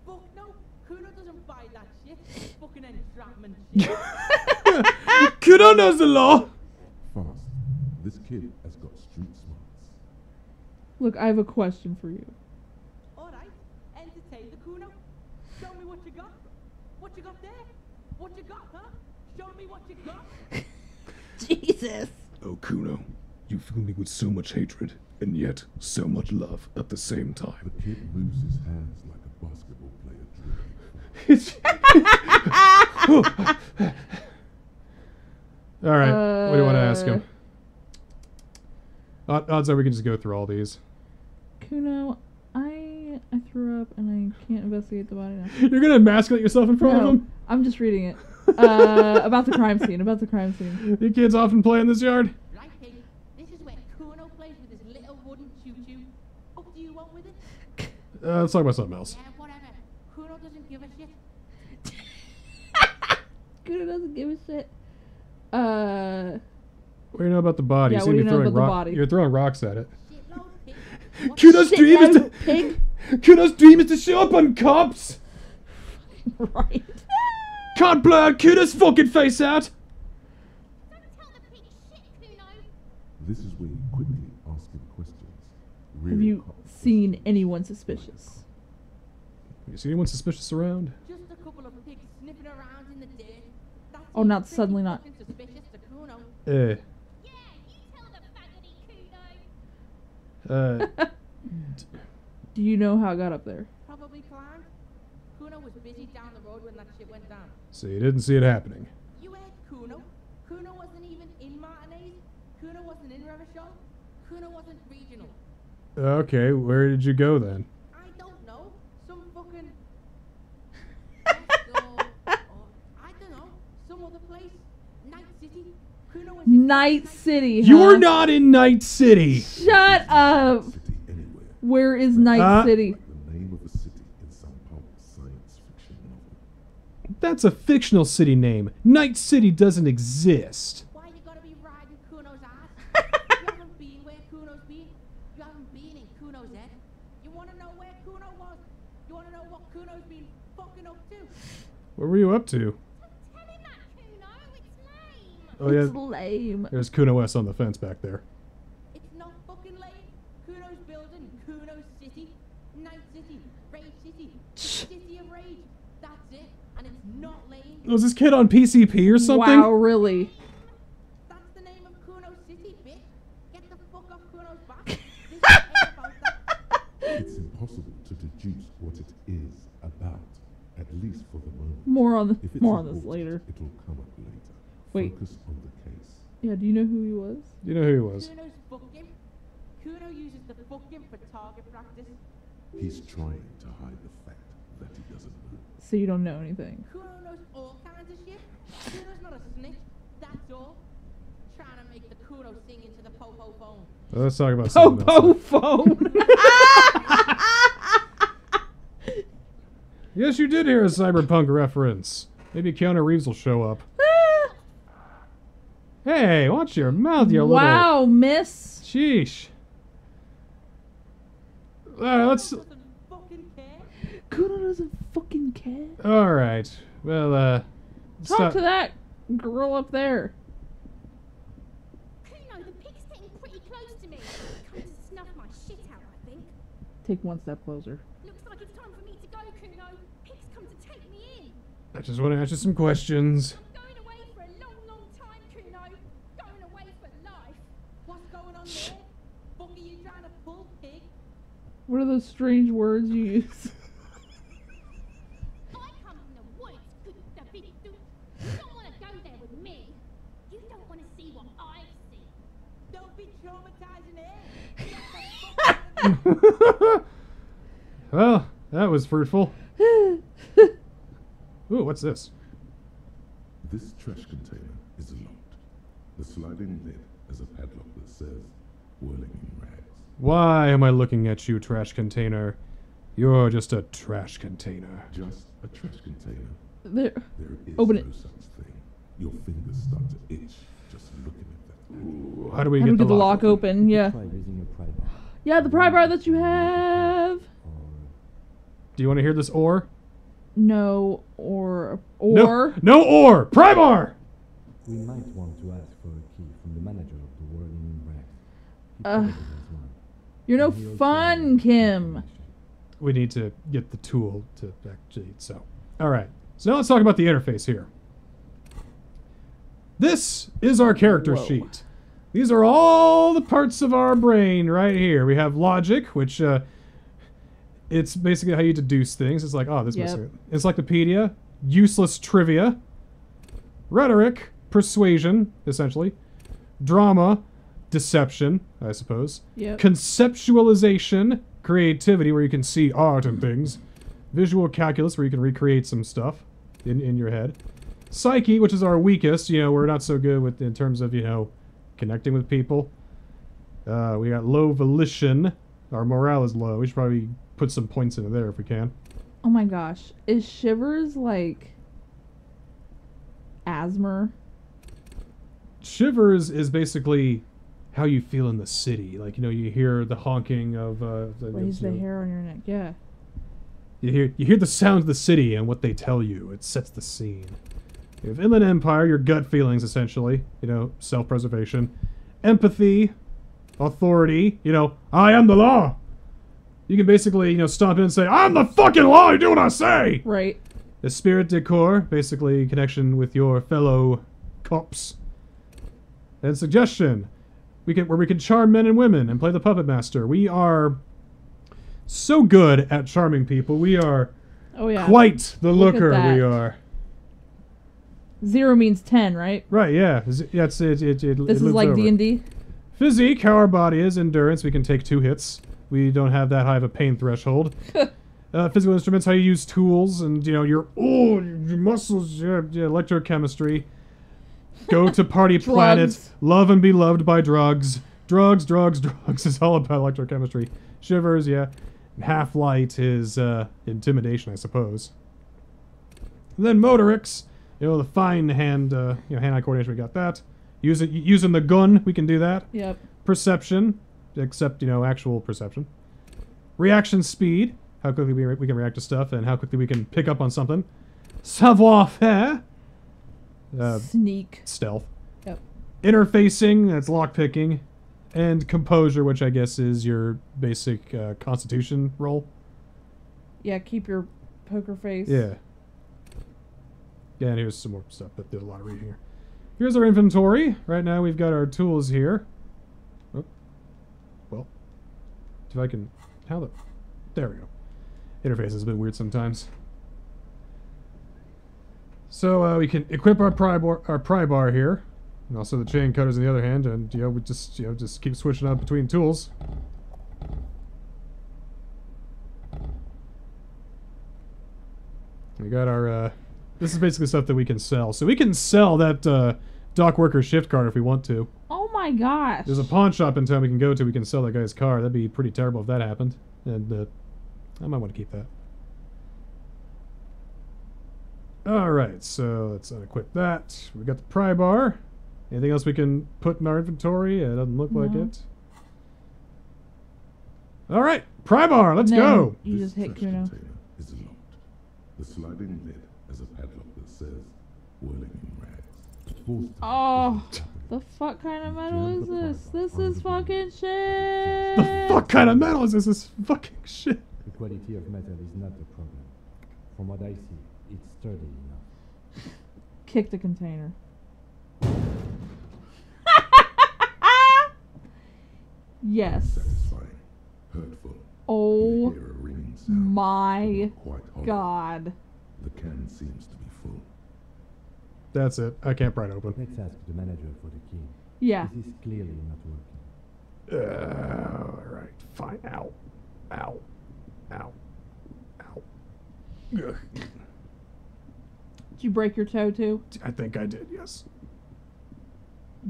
Fuck no. Kuno doesn't buy that shit. Fucking entrapment shit. Kuno knows the law. Fast. This kid has got street smarts. Look, I have a question for you. Alright. Entertain the Kuno. Show me what you got. What you got there? What you got, huh? Show me what you got. Jesus. Oh, Kuno, you fill me with so much hatred and yet so much love at the same time. The time. kid moves his hands like a basketball player dribbling. all right. what do you want to ask him? Uh, Odds are we can just go through all these. Kuno, I I threw up and I can't investigate the body now. You're gonna emasculate yourself in front No, of him. I'm just reading it. Uh, about the crime scene. About the crime scene. You kids often play in this yard. Right, pig. This is where Kuno plays with his little wooden choo-choo. What do you want with it? Uh, let's talk about something else. Yeah, whatever. Kuno doesn't give a shit. Kuno doesn't give a shit. Uh, What do you know about the body? Yeah, you what see do me you know throwing about the rock- body? You're throwing rocks at it. Shitload, Kuno's dream is to. Kuno's dream is to show up on cops. right. Can't blur Kuno's fucking face out. This is where you quickly ask him questions. Have you seen anyone suspicious? Have You seen anyone suspicious around? Just a couple of pigs sniffing around in the dirt. Oh, even not suddenly not. fucking suspicious to Kuno. Eh. Uh, Do you know how I got up there? Probably climbed. Kuno was busy down the road when that shit went down. So you didn't see it happening. You heard Kuno. Kuno wasn't even in Martinez. Kuno wasn't in Revachol. Kuno wasn't regional. Okay, where did you go then? I don't know. Some fucking. Or, I don't know. Some other place. Night City. Kuno was in Night City. You're not in Night City. Shut up. City anywhere. Where is Night Uh, City? Like the name of a city in some pulp science fiction novel. That's a fictional city name. Night City doesn't exist. Why you gotta be riding Kuno's ass? you haven't been where Kuno's been. You haven't been in to know where Kuno was? You want to know what Kuno's been fucking up to? What were you up to? Tell him that, Kuno. It's lame. Oh yeah, It's lame. there's Kuno S on the fence back there. It's not fucking lame. Kuno's building Kuno City, Night City, Rage City, the City of Rage. That's it, and it's not lame. Was this kid on PCP or something? Wow, really? That's the name of Kuno City, bitch. Get the fuck off Kuno's back. This is about that. It's impossible to deduce what it is about, at least for the moment. More on If the, more on this later. It'll come up later. Wait. Focus on the case. Yeah, do you know who he was? Do you know who he was? Kuno's fucking. Kuno uses the fucking for target practice. He's trying to hide the fact that he doesn't know. So you don't know anything. Kuno knows all kinds of shit. Kuno's not a snitch. That's all. Trying to make the Kuno sing into the po-po phone. Let's talk about something Popo else. phone. Yes, you did hear a cyberpunk reference. Maybe Keanu Reeves will show up. Hey, watch your mouth, you little. wow, miss. Sheesh. Alright, let's. Fucking. Kuno doesn't fucking care. Alright. Well, uh. Talk stop- to that girl up there. Kuno, the pig's getting pretty close to me. Come to snuff my shit out, I think. Take one step closer. Looks like it's time for me to go, Kuno. Pig's come to take me in. I just want to ask you some questions. I'm going away for a long, long time, Kuno. Going away for life. What's going on there? Fuck you trying to pull, pig? What are those strange words you use? I come from the woods, good the big dude. You don't want to go there with me. You don't want to see what I see. Don't be traumatizing it. Get the fuck out of here. well, that was fruitful. Ooh, what's this? This trash container is locked. The sliding lid has a padlock that says whirling in rags. Why am I looking at you, trash container? You're just a trash container. Just a trash container. There. There is Open no it. such thing. Your fingers start to itch just looking at that. Ooh, How do we How get do we get the lock open? Yeah. Try using a pry bar. Yeah, the pry bar that you have. Do you want to hear this or? No, or No, or no or. Pry bar. we might want to ask for a key from the manager of the Whirling in Rags. Uh, probably has one. you're no And he also fun, Kim. We need to get the tool to actually. So, all right. So now let's talk about the interface here. This is our character Whoa. sheet. These are all the parts of our brain right here. We have logic, which uh, it's basically how you deduce things. It's like, oh, this Yep. missing. Encyclopedia, useless trivia, rhetoric, persuasion, essentially, drama, deception, I suppose, Yep. conceptualization, creativity, where you can see art and things, visual calculus, where you can recreate some stuff in, in your head, psyche, which is our weakest. You know, we're not so good with in terms of you know connecting with people. Uh, we got low volition. Our morale is low. We should probably put some points into there if we can. Oh my gosh, is Shivers like asthma? Shivers is basically how you feel in the city. Like you know, you hear the honking of uh, the, Raise the hair on your neck. Yeah. You hear you hear the sound of the city and what they tell you. It sets the scene. You have Inland Empire, your gut feelings essentially. You know, self-preservation, empathy, authority. You know, I am the law. You can basically you know stomp in and say, "I'm the fucking law. You do what I say." Right. The esprit de corps, basically connection with your fellow cops. And suggestion, we can where we can charm men and women and play the puppet master. We are so good at charming people. We are Oh yeah. quite the Look looker. We are Zero means ten, right? right. Yeah, is it- yeah. It's, it, it, it, This is like. D and D. Physique, how our body is. Endurance, we can take two hits. We don't have that high of a pain threshold. uh, physical instruments, how you use tools, and you know your oh your muscles, your, your electrochemistry. Go to party planets. Love and be loved by drugs. Drugs, drugs, drugs is all about electrochemistry. Shivers, yeah. Half light is uh, intimidation, I suppose. And then motorics, you know the fine hand, uh, you know hand-eye coordination. We got that. Using using the gun, we can do that Yep. perception, except you know actual perception. reaction speed, how quickly we, re- we can react to stuff, and how quickly we can pick up on something. Savoir faire, uh, Sneak. stealth. Yep. Interfacing, that's lockpicking, and composure, which I guess is your basic uh, constitution roll. Yeah, keep your poker face. Yeah. Yeah, and here's some more stuff, but there's a lot of reading here. Here's our inventory. Right now we've got our tools here. Oh. Well, if I can... How the... There we go. Interface a bit weird sometimes. So uh, we can equip our pry bar, our pry bar here, and also the chain cutters in the other hand, and you know we just you know just keep switching up between tools. We got our. Uh, this is basically stuff that we can sell. So we can sell that uh, dock worker shift card if we want to. Oh my gosh. There's a pawn shop in town we can go to. We can sell that guy's car. That'd be pretty terrible if that happened. And uh, I might want to keep that. All right, so let's unequip that. We got the pry bar. Anything else we can put in our inventory? It doesn't look like it. All right, pry bar. Let's No, go. You just hit Kuno. is locked. The sliding lid has a padlock that says whirling in rags. Oh, the fuck kind of metal is this? This is fucking shit. The fuck kind of metal is this? This fucking shit. The quality of metal is not the problem. From what I see, it's sturdy enough. Kick the container. yes. Satisfying, hurtful. Oh You hear a ringing sound. my Quite hollow. god. The can seems to be full. That's it. I can't pry it open. Let's ask the manager for the key. Yeah. This is clearly not working. Uh, all right, fine. Ow, ow, ow, ow. Ugh. Did you break your toe too? I think I did. Yes.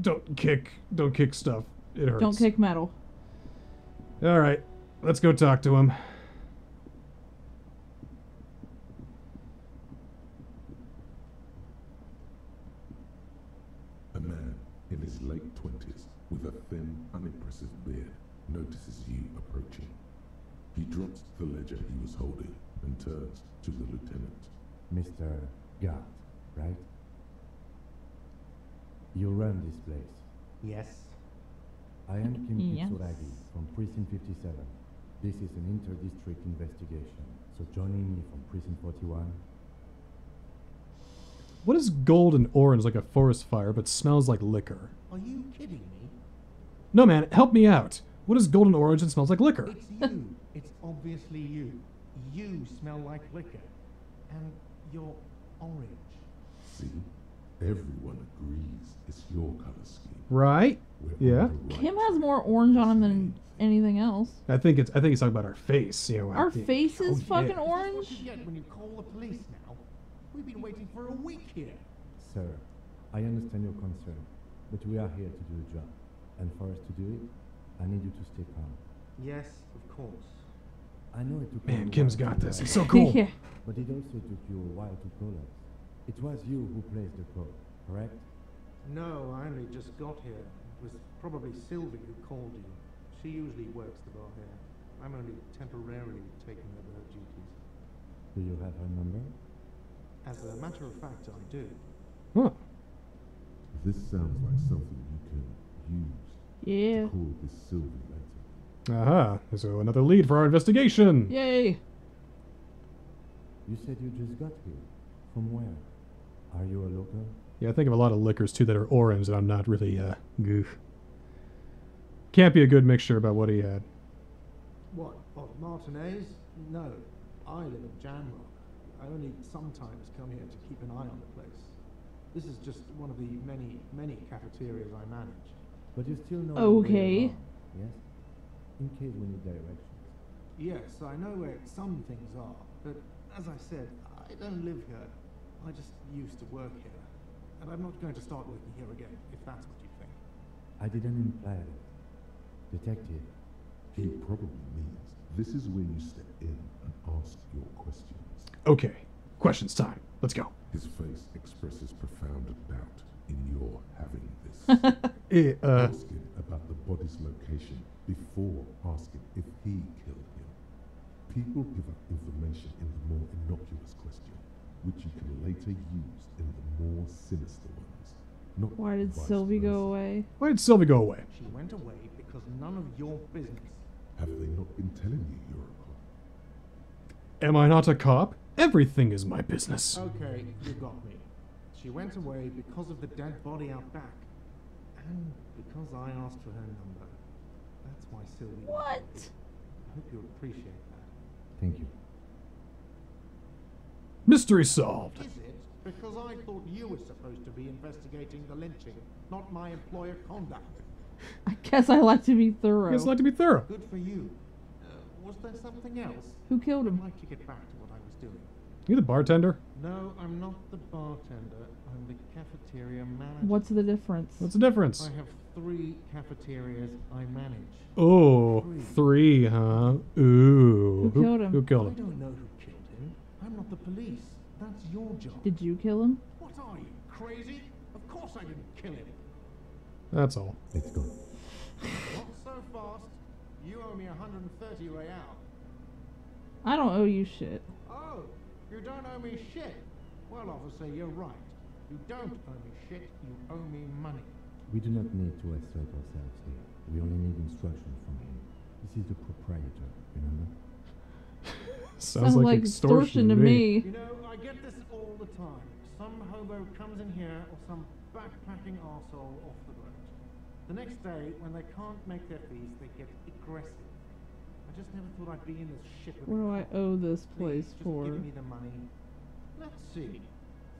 Don't kick. Don't kick stuff. It hurts. Don't kick metal. All right, let's go talk to him. A man in his late twenties with a thin, unimpressive beard notices you approaching. He drops the ledger he was holding and turns to the lieutenant. Mr. Garte, right? You run this place. Yes. I am Kim Yes. Kitsuragi from Prison 57. This is an inter-district investigation. So joining me from Prison 41, What is gold and orange like a forest fire, but smells like liquor? Are you kidding me? No, man, help me out. What is golden orange and smells like liquor? It's you. it's obviously you. You smell like liquor. And you're orange. See? Everyone agrees it's your color scheme. Right? We're Yeah. right Kim has more orange on him than anything else. I think it's. I think he's talking about our face. You know, Our face is Oh, fucking yeah. Orange. you get when you call the police now? We've been waiting for a week here. Sir, I understand your concern, but we are here to do a job. And for us to do it, I need you to stay calm. Yes, of course. I know it took Man, a Kim's while got this. arrive, He's so cool. yeah. But it also took you a while to call us. It was you who placed the call, correct? No, I only just got here. It was probably Sylvie who called you. She usually works the bar here. I'm only temporarily taking over her duties. Do you have her number? As a matter of fact, I do. Huh. This sounds like something you can use Yeah. to call this Aha. So another lead for our investigation. Yay. You said you just got here. From where? Are you a local? Yeah, I think of a lot of liquors too that are orange and I'm not really. uh goof. Can't be a good mixture about what he had. What? What, Martinez? No. I live in Jamrock. I only sometimes come here to keep an eye on the place. This is just one of the many, many cafeterias I manage. But you still know Okay. around, yes? In case we need directions. Yes, I know where some things are, but as I said, I don't live here. I just used to work here. And I'm not going to start working here again, if that's what you think. I didn't imply that. Detective, He probably means this is where you step in and ask your questions. Okay. Questions time. Let's go. His face expresses profound doubt in your having this. Uh, Ask him about the body's location before asking if he killed him. People give up information in the more innocuous question, which you can later use in the more sinister ones. Not Why did vice Sylvie versa. go away? Why did Sylvie go away? She went away because none of your business. Have they not been telling you you're a cop? Am I not a cop? Everything is my business. Okay, you got me. She went away because of the dead body out back. And because I asked for her number. That's why Sylvie. What? I hope you appreciate that. Thank you. Mystery solved. Is it? Because I thought you were supposed to be investigating the lynching, not my employer conduct. I guess I like to be thorough. It's like to be thorough. Good for you. Uh, was there something else? Who killed him? I'd him? like to get back to what I was doing. You the bartender? No, I'm not the bartender. I'm the cafeteria manager. What's the difference? What's the difference? I have three cafeterias I manage. Oh, three, huh? Ooh. Who killed him? Who I killed him? don't know who killed him. I'm not the police. That's your job. Did you kill him? What are you, crazy? Of course I didn't kill him. That's all. Let's go. Not so fast. You owe me 130 real. I don't owe you shit. You don't owe me shit. Well, officer, you're right. You don't owe me shit. You owe me money. We do not need to assert ourselves here. We only need instructions from him. This is the proprietor, remember? Sounds, like, extortion, to me. You know, I get this all the time. Some hobo comes in here or some backpacking arsehole off the road. The next day, when they can't make their fees, they get aggressive. I just never thought I'd be in this shit with What do a I cop. owe this Please, place just for? Give me the money. Let's see.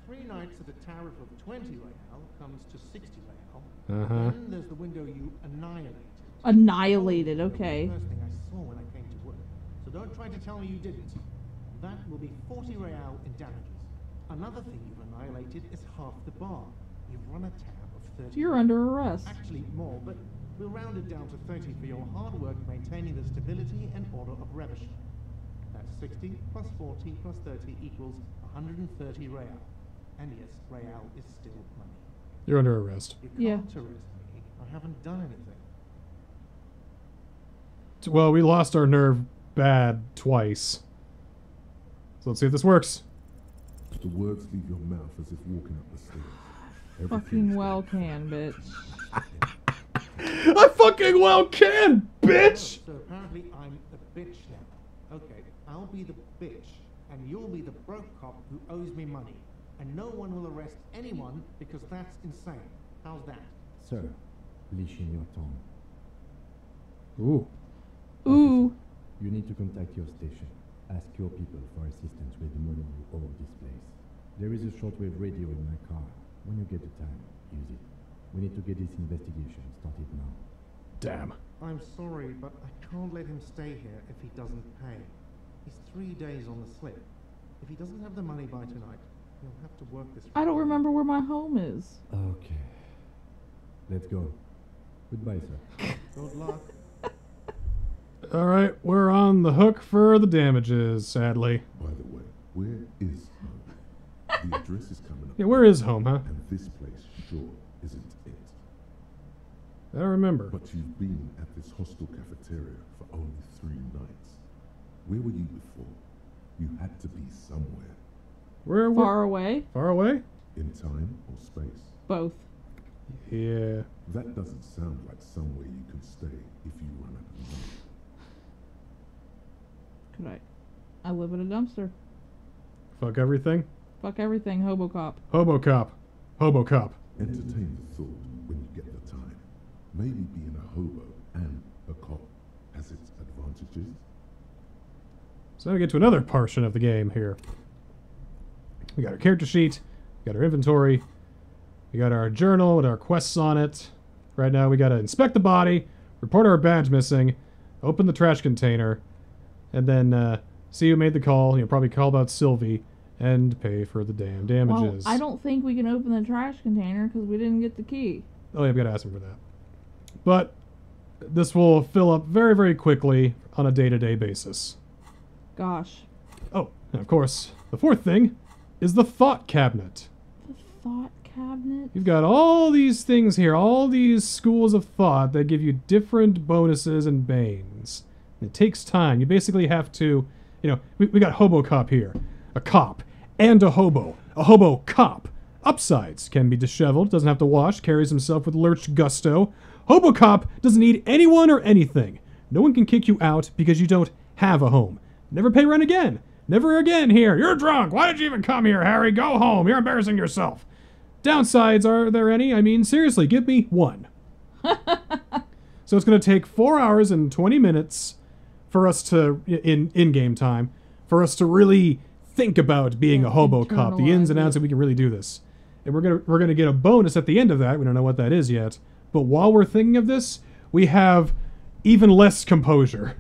Three nights at a tariff of 20 real comes to 60 real. Uh-huh. Then there's the window you annihilated. Annihilated, okay. The first thing I saw when I came to work. So don't try to tell me you didn't. That will be 40 real in damages. Another thing you've annihilated is half the bar. You've run a tab of 30. You're under arrest. Actually, more, but we'll round it down to 30 for your hard work maintaining the stability and order of Revachol. That's 60 plus 40 plus 30 equals 130 real. And yes, real is still money. You're under arrest. You Yeah. can't arrest me. I haven't done anything. Well, we lost our nerve bad twice. So let's see if this works. The words leave your mouth as if walking up the stairs. Fucking well can, bitch. I fucking well can, bitch! So apparently I'm a bitch now. Okay, I'll be the bitch, and you'll be the broke cop who owes me money. And no one will arrest anyone because that's insane. How's that? Sir, leash in your tongue. Ooh. Ooh. You need to contact your station. Ask your people for assistance with the money you owe this place. There is a shortwave radio in my car. When you get the time, use it. We need to get this investigation started now. Damn. I'm sorry, but I can't let him stay here if he doesn't pay. He's three days on the slip. If he doesn't have the money by tonight, he'll have to work this. I don't remember where my home is. Okay. Let's go. Goodbye, sir. Good luck. Alright, we're on the hook for the damages, sadly. By the way, where is home? The address is coming up. Yeah, where is home, huh? And this place sure isn't it. I remember. But you've been at this hostel cafeteria for only three nights. Where were you before? You had to be somewhere. Where, where? Far away? Far away? In time or space? Both. Yeah. That doesn't sound like somewhere you can stay if you run out of money. Could I? I live in a dumpster. Fuck everything. Fuck everything, Hobo Cop. Hobo cop. Hobo cop. Entertain the thought when you get the time. Maybe being a hobo and a cop has its advantages. So now we get to another portion of the game here. We got our character sheet, we got our inventory, we got our journal with our quests on it. Right now we gotta inspect the body, report our badge missing, open the trash container, and then uh, see who made the call. You know, probably call about Sylvie and pay for the damn damages. Well. I don't think we can open the trash container because we didn't get the key. Oh, yeah, I've got to ask him for that. But this will fill up very, very quickly on a day-to-day basis. Gosh. Oh, and of course, the fourth thing is the thought cabinet. The thought cabinet? You've got all these things here, all these schools of thought that give you different bonuses and banes. And it takes time. You basically have to You know, we, we got hobo cop here, a cop, and a hobo, a hobo cop. Upsides can be disheveled, doesn't have to wash, carries himself with lurch gusto. Hobo cop doesn't need anyone or anything. No one can kick you out because you don't have a home. Never pay rent again. Never again here. You're drunk. Why did you even come here, Harry? Go home. You're embarrassing yourself. Downsides, are there any? I mean, seriously, give me one. so it's going to take four hours and 20 minutes for us to, in in game time, for us to really think about being a hobo cop, the ins and outs, and we can really do this. And we're gonna we're gonna get a bonus at the end of that. We don't know what that is yet. But while we're thinking of this, we have even less composure.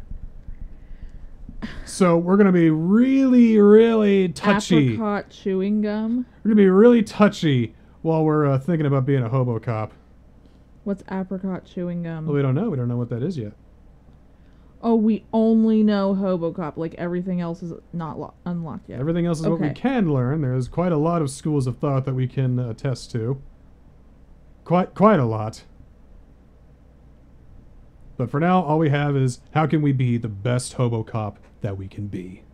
So we're gonna be really, really touchy. Apricot chewing gum. We're gonna be really touchy while we're uh, thinking about being a hobo cop. What's apricot chewing gum? Well, we don't know. We don't know what that is yet. Oh, we only know Hobocop. Like everything else is not lo- unlocked yet. Everything else is what we can learn. There's quite a lot of schools of thought that we can uh, attest to. Quite, quite a lot. But for now, all we have is how can we be the best hobo cop that we can be?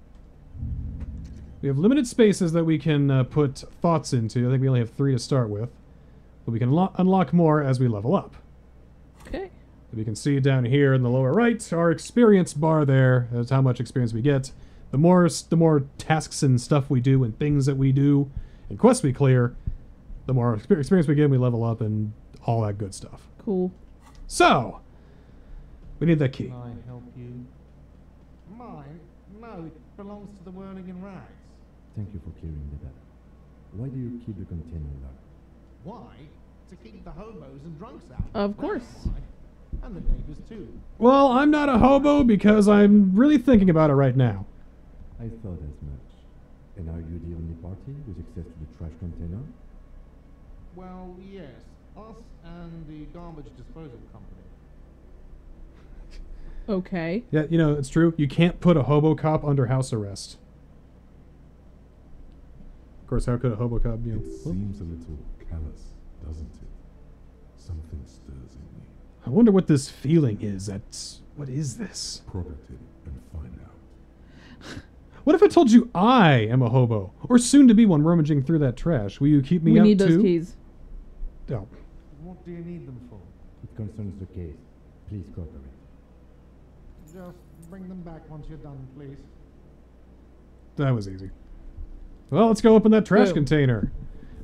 We have limited spaces that we can uh, put thoughts into. I think we only have three to start with. But we can lo- unlock more as we level up. Okay. We can see down here in the lower right, our experience bar there. That's how much experience we get. The more the more tasks and stuff we do and things that we do and quests we clear, the more experience we get, and we level up and all that good stuff. Cool. So, we need that key. Can I help you? Mine? No, it belongs to the Whirling in Rags. Thank you for clearing that up. Why do you keep the container locked? Why? To keep the hobos and drunks out. Of That's course. Why. And the neighbors too. Well, I'm not a hobo because I'm really thinking about it right now. I thought as much. And are you the only party with access to the trash container? Well, yes. Us and the garbage disposal company. Okay. Yeah, you know, it's true. You can't put a hobo cop under house arrest. Of course, how could a hobo cop, you know? It seems a little callous, doesn't it? Something stirs in me. I wonder what this feeling is. That's what is this? Prod it and find out. What if I told you I am a hobo, or soon to be one rummaging through that trash? Will you keep me we out need too? those keys. Oh, What do you need them for? It concerns the case. Please go cooperate. Just bring them back once you're done, please. that was easy. Well, let's go open that trash Boom. container.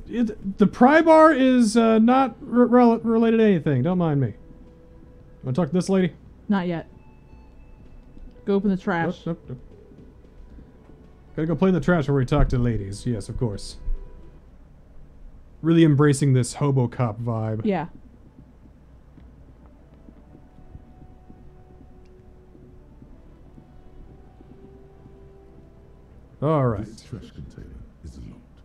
It, the pry bar is uh, not re- related to anything. Don't mind me. Want to talk to this lady? Not yet. Go open the trash. Nope, nope, nope. Gotta go play in the trash where we talk to ladies. Yes, of course. Really embracing this hobo cop vibe. Yeah. All right. This trash container is locked.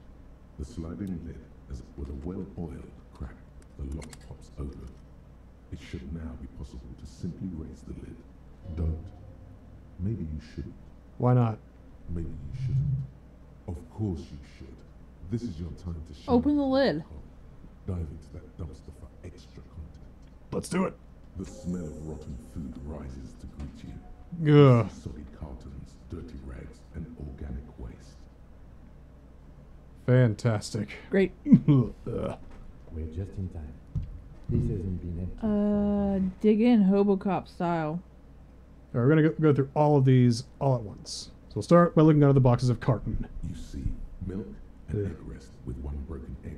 The sliding lid, as with a well-oiled crack, the lock pops open. It should now be possible to simply raise the lid. Don't. Maybe you shouldn't. Why not? Maybe you shouldn't. Of course you should. This is your time to shine. Open the lid. Dive into that dumpster for extra content. Let's do it. The smell of rotten food rises to greet you. Ugh. Solid cartons, dirty rags, and organic waste. Fantastic. Great. We're just in time. This hasn't been empty. Uh, dig in Hobocop style. All right, we're gonna go, go through all of these all at once. So we'll start by looking under the boxes of carton. You see milk and Ugh. egg rest with one broken egg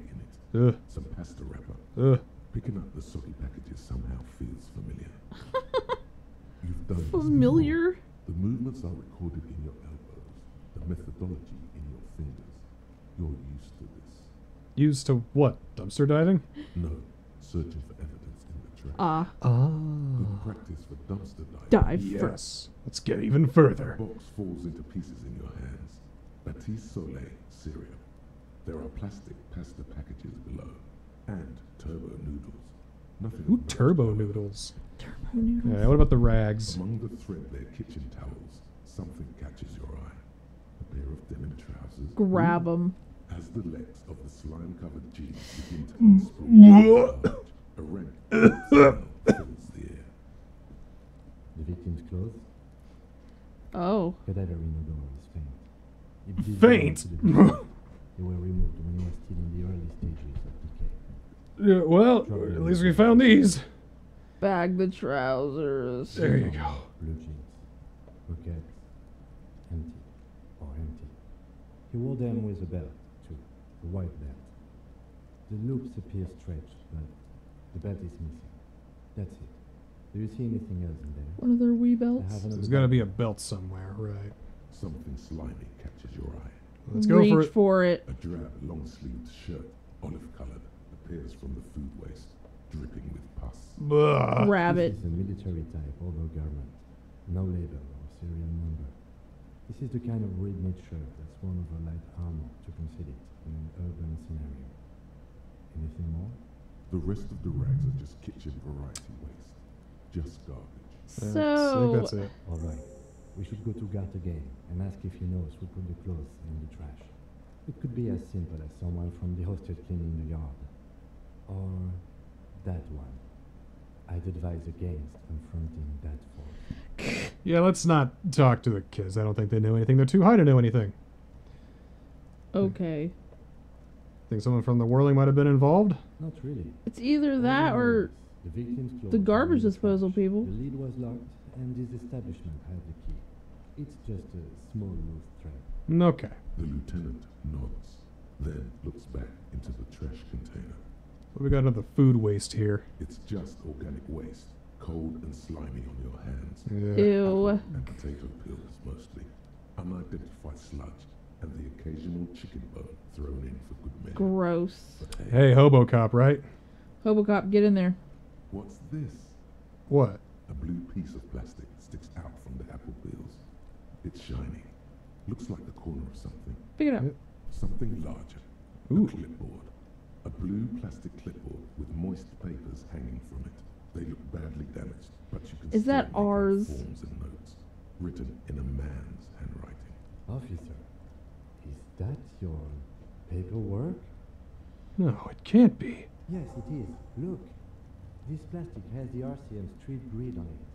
in it. Ugh. Some pasta wrapper. Ugh. Picking up the soggy packages somehow feels familiar. You've done Familiar? before. The movements are recorded in your elbows, the methodology in your fingers. You're used to this. Used to what? Dumpster diving? No, searching for evidence in the trash. Ah. Ah. Good practice for dumpster diving. Dive Yes. first. Let's get even further. The box falls into pieces in your hands. Batiste Soleil cereal. There are plastic pasta packages below. And turbo noodles. Nothing. of Ooh, turbo however. noodles. Turbo noodles. Yeah, what about the rags? Among the threadbare kitchen towels, something catches your eye. A pair of denim trousers. Grab them. As the legs of the slime-covered jeans begin to Mm. unspool, a rank fills the air. The victim's clothes? Oh. Cadaverine odor is faint. If these Faint? the they were removed when you were still in the early stages of decay. Yeah, well, at least we found these. Bag the trousers. There you go. Blue jeans, bouquets, empty or empty. He wore them with a belt, too, a white belt. The loops appear stretched, but the belt is missing. That's it. Do you see anything else in there? One of their wee belts. There's got to be a belt somewhere, right? Something slimy catches your eye. Let's go Reach for it. for it. A drab, long-sleeved shirt, olive-colored, appears from the food waste, dripping with pus. Blah. Grab This it. is a military type overgarment. No label or serial number. This is the kind of ready-made shirt that's worn over light armor to conceal it in an urban scenario. Anything more? The rest of the rags are just kitchen variety waste. Just garbage. Yeah, I So, think that's it. All right. We should go to Garte again and ask if he knows who put the clothes in the trash. It could be as simple as someone from the hostel cleaning the yard. Or that one. I'd advise against confronting that force. Yeah, let's not talk to the kids. I don't think they know anything. They're too high to know anything. okay. Think someone from the whirling might have been involved? Not really. It's either that or the victim's the garbage disposal trash. people. The lid was locked, and this establishment had the key. It's just a small loose thread. Okay. The lieutenant nods, then looks back into the trash container. What we got another food waste here? It's just organic waste, cold and slimy on your hands. Yeah. Ew. And potato peels mostly. Unidentified sludge, and the occasional chicken bone thrown in for good measure. Gross. But hey, Hey, Hobo Cop, right? Hobocop, get in there. what's this? What? A blue piece of plastic sticks out from the apple peels. It's shiny. Looks like the corner of something. Pick it up. Yep. Something larger. Ooh. A clipboard. A blue plastic clipboard with moist papers hanging from it. They look badly damaged, but you can Is still that make out ours? forms and notes written in a man's handwriting. Officer, is that your paperwork? No, it can't be. Yes, it is. Look. This plastic has the RCM street grid on it.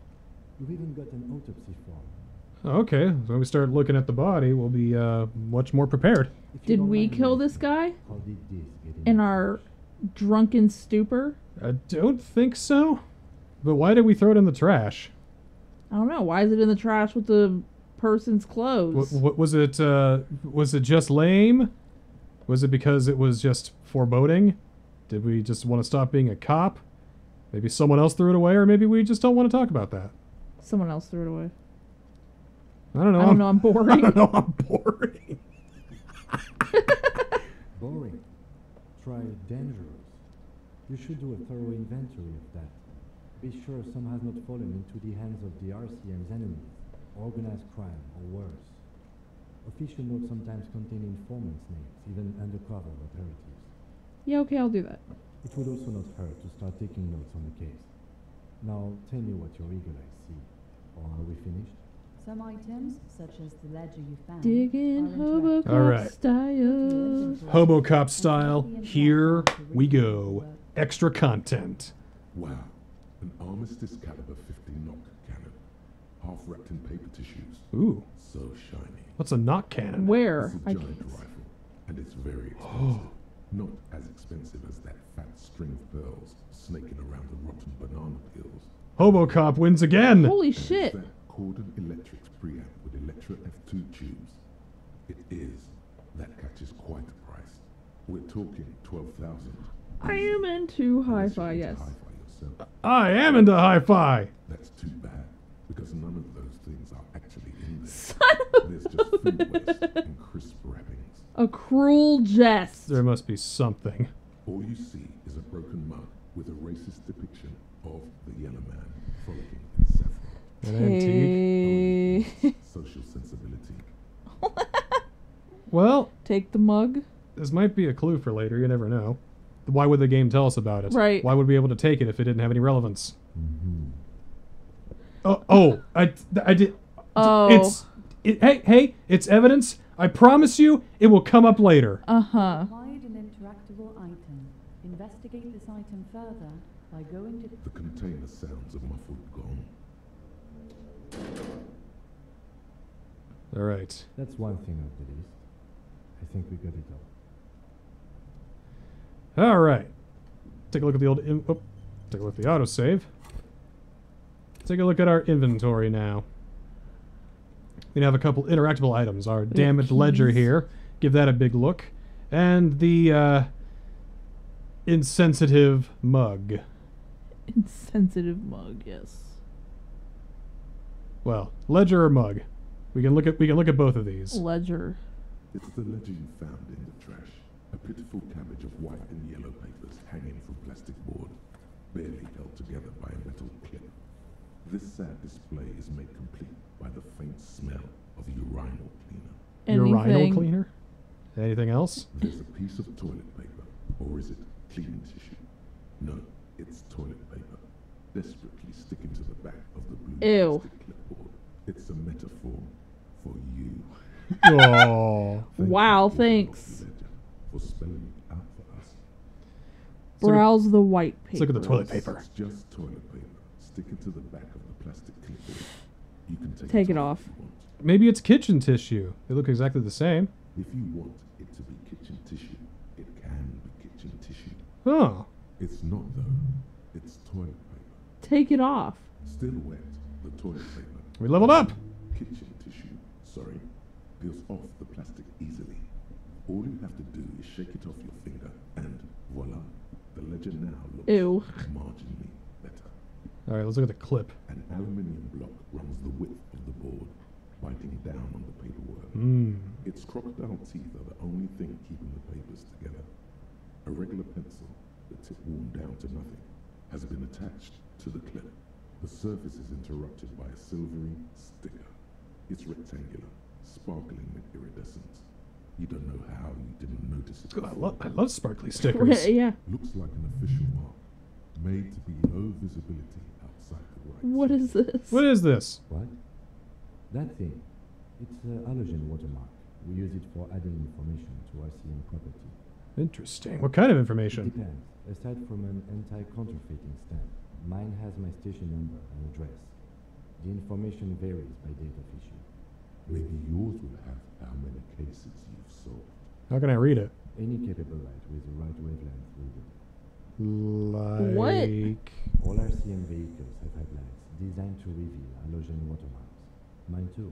You've even got an autopsy form. Okay, so when we start looking at the body, we'll be uh, much more prepared. If you Did don't we mind kill me this asking, guy How did this get in in our drunken stupor? I don't think so. But why did we throw it in the trash? I don't know. Why is it in the trash with the person's clothes? What, what was it? Uh, was it just lame? Was it because it was just foreboding? Did we just want to stop being a cop? Maybe someone else threw it away, or maybe we just don't want to talk about that. Someone else threw it away. I don't know. I don't know. I'm boring. I boring. don't know. I'm boring. Boring. Try dangerous. You should do a thorough inventory of that. Be sure some has not fallen into the hands of the RCM's enemies, organized crime, or worse. Official notes sometimes contain informants' names, even undercover operatives. yeah, okay, I'll do that. It would also not hurt to start taking notes on the case. Now, tell me what your eagle eyes see. Or are we finished? Some items, such as the ledger you found, Digging are Hobocop interactive. All right. style. Hobocop style. Here we go. Extra content. Wow. An armistice caliber 50 knock cannon. Half wrapped in paper tissues. Ooh, So shiny. what's a knock cannon? Where? It's a I giant can't. rifle, and it's very expensive. Not as expensive as that fat string of pearls snaking around the rotten banana peels. Hobocop wins again. Holy And shit. That Cordon Electrics preamp with Electra F2 tubes. It is. That catches quite a price. We're talking 12,000. I am into Unless hi-fi, yes. Hi-fi yourself. I am into hi-fi. That's too bad, because none of those things are actually in there. Son of There's just food waste and crisp wrappings. a cruel jest. There must be something. All you see is a broken mug with a racist depiction of the Yellow Man frolicking in saffron. An antique. Social sensibility. Well, Take the mug. this might be a clue for later. You never know. Why would the game tell us about it? Right. Why would we be able to take it if it didn't have any relevance? Mm-hmm. Oh, oh, I, I did. Oh. It's, it, hey, hey, it's evidence. I promise you, it will come up later. Uh huh. Acquired an interactable item. Investigate this item further by going to The container sounds a muffled gong. All right. That's one thing off the list. I think we got it all. All right. Take a look at the old. In- oh, take a look at the autosave. Take a look at our inventory now. We have a couple interactable items. Our damaged ledger here. Give that a big look. And the uh, insensitive mug. Insensitive mug, yes. Well, ledger or mug. We can look at we can look at both of these. Ledger. It's the ledger you found in the trash. A pitiful cabbage of white and yellow papers hanging from plastic board, barely held together by a metal clip. This sad display is made complete by the faint smell of urinal cleaner. Urinal cleaner. Anything else? There's a piece of toilet paper, or is it cleaning tissue? No, it's toilet paper, desperately sticking to the back of the blue Ew. plastic clipboard. It's a metaphor for you. Oh. Thank Wow, Lord thanks. Ledger, for spelling it out for us. Browse the white paper. Let's look at the toilet paper. It's just toilet paper Stick it to the back of the plastic clipboard. You can take, Take it off. off. if you want. Maybe it's kitchen tissue. They look exactly the same. If you want it to be kitchen tissue, it can be kitchen tissue. Huh. It's not though. It's toilet paper. Take it off. Still wet, the toilet paper. We leveled up. Kitchen tissue, sorry, peels off the plastic easily. All you have to do is shake it off your finger, and voila, the ledger now looks Ew. marginally better. All right, let's look at the clip. An aluminium block runs the width of the board, biting down on the paperwork. Hmm. Its crocodile teeth are the only thing keeping the papers together. A regular pencil, the tip worn down to nothing, has been attached to the clip. The surface is interrupted by a silvery sticker. It's rectangular, sparkling with iridescence. You don't know how you didn't notice it. I, before. lo- I love sparkly stickers. yeah. Looks like an official mark, made to be low visibility outside the right. What is this? What is this? What? That thing. It's an halogen watermark. We use it for adding information to RCM property. Interesting. What kind of It information? depends. Aside from an anti-counterfeiting stamp, mine has my station number and address. The information varies by date of issue. Maybe yours will have how many cases you've solved. How can I read it? Any capable light with the right wavelength will do. Like. What? All RCM vehicles have headlights designed to reveal halogen watermarks. Mine too.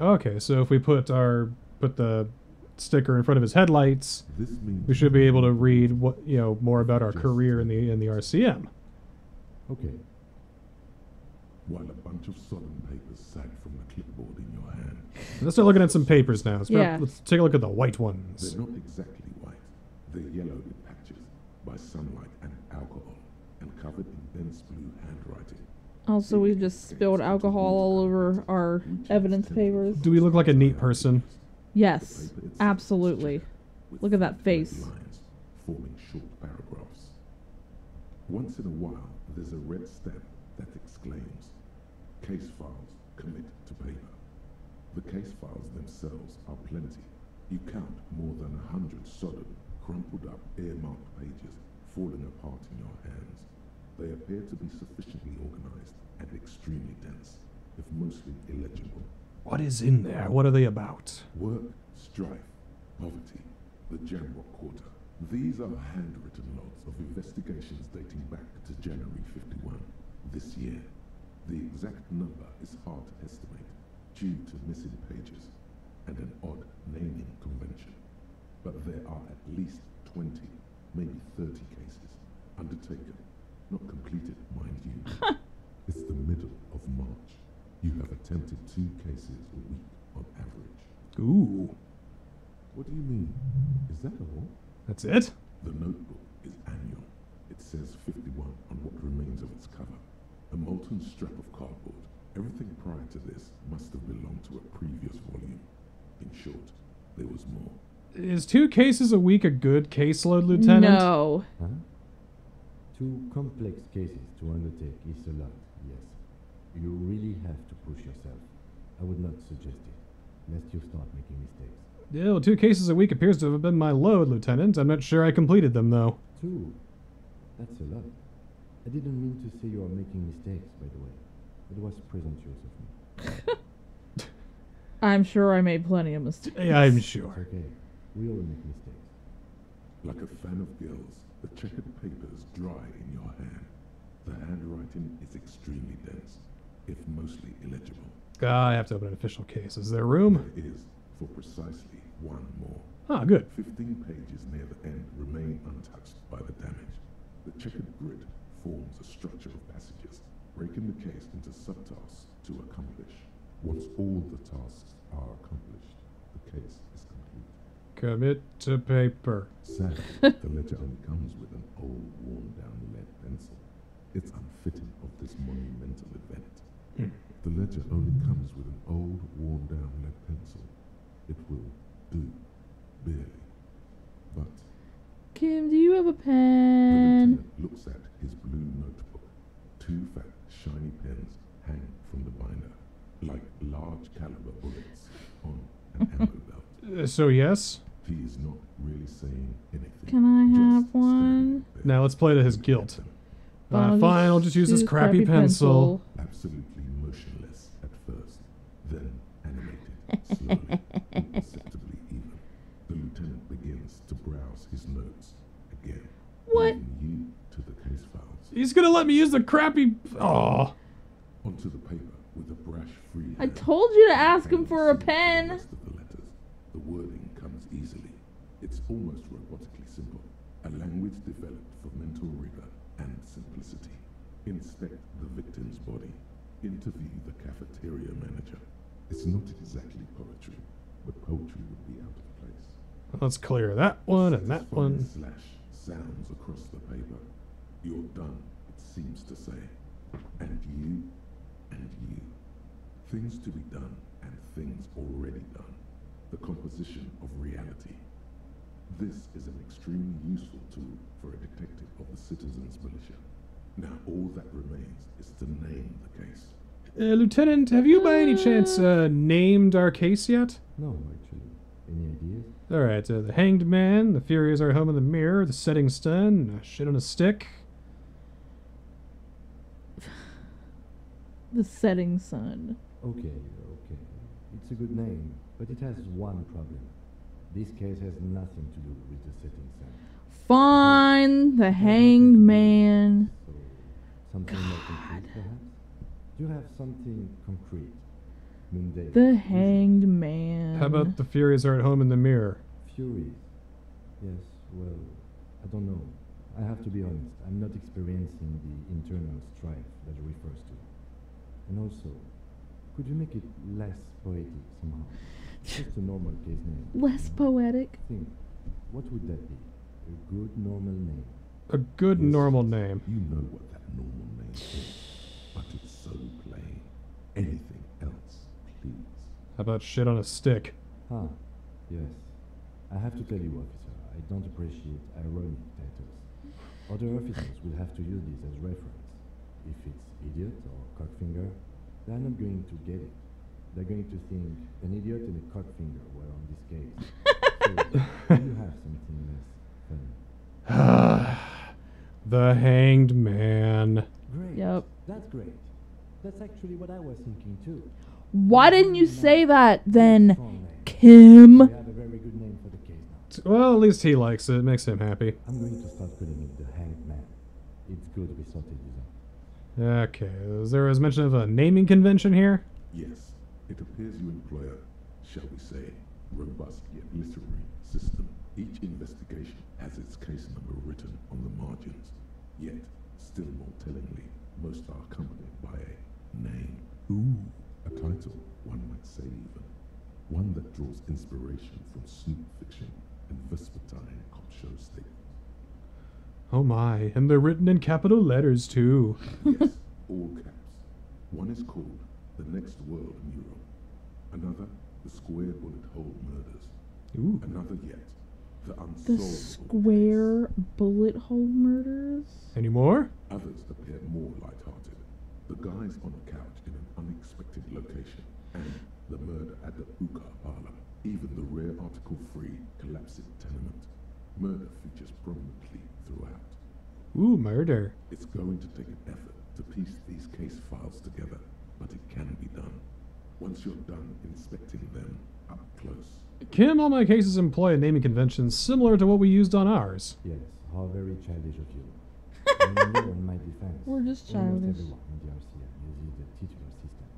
Okay, so if we put our put the sticker in front of his headlights, This means we should be able to read what you know more about our career in the in the RCM. Okay. While a bunch of solemn papers sag from the clipboard in your hand. Let's start looking at some papers now. Let's, Yeah. let's take a look at the white ones. They're not exactly white. They're yellow in patches by sunlight and alcohol, and covered in dense blue handwriting. Oh, also, we've just spilled alcohol all over our evidence papers. Do we look like a neat person? Yes, Paper itself is absolutely. Look at that face. Lines forming short paragraphs. Once in a while, there's a red stamp that exclaims, "Case files commit to paper." The case files themselves are plenty. You count more than a hundred sodden, crumpled up, earmarked pages falling apart in your hands. They appear to be sufficiently organized and extremely dense, if mostly illegible. What is in there? What are they about? Work, strife, poverty, the general Quarter. These are handwritten logs of investigations dating back to January 51, this year. The exact number is hard to estimate due to missing pages and an odd naming convention. But there are at least 20, maybe 30 cases undertaken, not completed, mind you. it's the middle of March. You have attempted two cases a week on average. Ooh, What do you mean? Is that all? that's it? The notebook is annual. It says 51 on what remains of its cover. A molten strip of cardboard. Everything prior to this must have belonged to a previous volume. In short, there was more. Is two cases a week a good caseload, Lieutenant? No. Huh? Two complex cases to undertake is a lot, yes. You really have to push yourself. I would not suggest it, lest you start making mistakes. Yeah, well, two cases a week appears to have been my load, Lieutenant. I'm not sure I completed them, though. Two? That's a lot. I didn't mean to say you are making mistakes, by the way. It was presumptuous of me. I'm sure I made plenty of mistakes. Yeah, I'm It's sure. okay. We all make mistakes. Like a fan of girls, the checkered papers dry in your hand. The handwriting is extremely dense, if mostly illegible. Ah, I have to open an official case. Is there room? There is, for precisely one more. Ah, good. Fifteen pages near the end remain untouched by the damage. The checkered grid forms a structure of passages, breaking the case into subtasks to accomplish. Once all the tasks are accomplished, the case is complete. Commit to paper. Sadly, the ledger only comes with an old, worn-down lead pencil. It's unfitting of this monumental event. Hmm. The ledger only comes with an old, worn-down lead pencil. It will do, barely. But Kim, do you have a pen? lieutenant looks at his blue notebook. Two fat, shiny pens hang from the binder, like large caliber bullets on an ammo belt. Uh, so yes. He is not really saying anything. Can I have standing one? there Now let's play to his guilt. Uh, fine, I'll just use this crappy pencil. Absolutely motionless at first, then animated, slowly, imperceptibly even. The lieutenant begins to browse his notes again. What? Leaving to the case files. He's gonna let me use the crappy. Oh, Onto the paper with a brush free I told you to ask him for a see the pen. the letters. The wording comes easily. It's almost robotically simple. A language developed for mental rigor and simplicity. Inspect the victim's body. Interview the cafeteria manager. It's not exactly poetry, but poetry would be out of place. let's clear that one and that one. Slash sounds across the paper. You're done, it seems to say. And you, and you. Things to be done and things already done. The composition of reality. This is an extremely useful tool for a detective of the citizens' militia. Now all that remains is to name the case. Uh, Lieutenant, have you by any chance uh, named our case yet? No, actually. Any ideas? All right, uh, the Hanged Man, the Furies Are Home in the Mirror, the Setting Sun, uh, Shit on a Stick. The setting sun. Okay, okay. It's a good name, but it has one problem. This case has nothing to do with the setting sun. Fine, the hanged man. So, something more concrete, perhaps? Do you have something concrete? Mundane. The hanged man. How about the Furies Are at Home in the Mirror? Furies. Yes, well, I don't know. I have to be honest, I'm not experiencing the internal strife that it refers to. And also, could you make it less poetic somehow? Just a normal case name. Less poetic. Think, what would that be? A good normal name. A good Yes. normal name. You know what that normal name is, but it's so plain. Anything else, please. How about Shit on a Stick? Ah, yes. I have to tell you, officer, I don't appreciate ironic titles. Other officers will have to use this as reference. If it's idiot or cockfinger, they're not going to get it. They're going to think an idiot and a cockfinger were on this case. so, do you have something less funny? the Hanged Man. Great. Yep. That's great. That's actually what I was thinking too. Why didn't you say that then, Kim? We have a very good name for the case now. Well, at least he likes it. It makes him happy. I'm going to start calling it the Hanged Man. It's good we sorted this out. Okay, is there was mention of a naming convention here? Yes, it appears you employ a, shall we say, robust yet literary system. Each investigation has its case number written on the margins. Yet, still more tellingly, most are accompanied by a name. Ooh, a title, one might say even. One that draws inspiration from snoop fiction and vespertine cop show statements. Oh my, and they're written in capital letters too. Yes, all caps. One is called The Next World Mural. Another, The Square Bullet Hole Murders. Ooh. Another yet, The Unsolved. The Unsolvable square bullet hole murders? Any more? Others appear more light-hearted. The guys on a couch in an unexpected location, and the murder at the hookah parlor. Even the rare Article 3 collapsing tenement. Murder features prominently throughout. Ooh, murder. It's going to take an effort to piece these case files together, but it can be done. Once you're done inspecting them up close, Kim, all my cases employ a naming convention similar to what we used on ours. Yes, how very childish of you. Remember, in my defense, We're just almost childish. everyone in the RCM uses the titular system,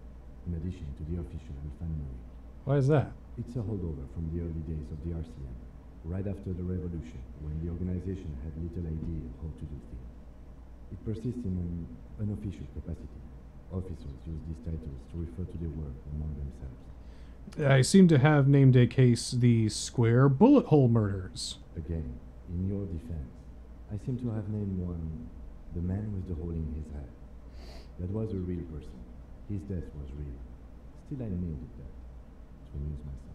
in addition to the official infirmary. Why is that? It's a holdover from the early days of the RCM, right after the revolution, when the organization had little idea of how to do things. It persists in an unofficial capacity. Officers use these titles to refer to their work among themselves. I seem to have named a case the Square Bullet Hole Murders. Again, in your defense, I seem to have named one the man with the hole in his head. That was a real person. His death was real. Still, I named it that to amuse myself.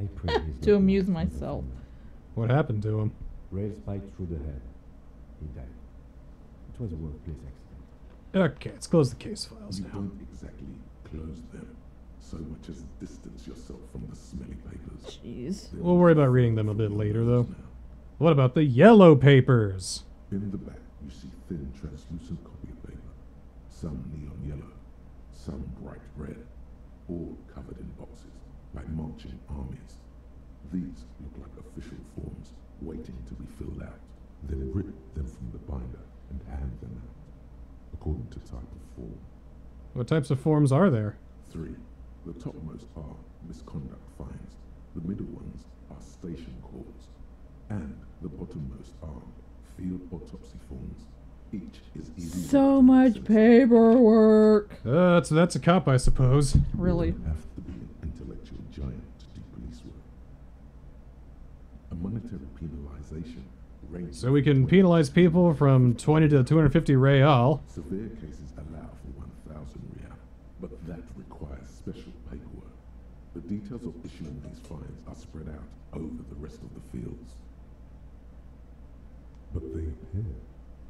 I pray he's To amuse lost in the myself. What happened to him? Rail spike through the head. He died. It was a workplace accident. Okay, let's close the case files you now. don't exactly close them so much as distance yourself from the smelly papers. Jeez. They'll We'll worry about reading them a bit later, though. now. What about the yellow papers? In the back, you see thin, translucent copy of paper. Some neon yellow, some bright red, all covered in boxes, like marching armies. These look like official forms waiting to be filled out. Then rip them from the binder and hand them out, according to type of form. What types of forms are there? Three. The topmost are misconduct fines. The middle ones are station calls. And the bottommost are field autopsy forms. Each is easy. So much paperwork. Uh, that's, that's a cop, I suppose. Really. You don't have to be an intellectual giant to do police work. A monetary penalization. So we can penalize people from 20 to 250 real. Severe cases allow for 1,000 real, but that requires special paperwork. The details of issuing these fines are spread out over the rest of the fields. But they appear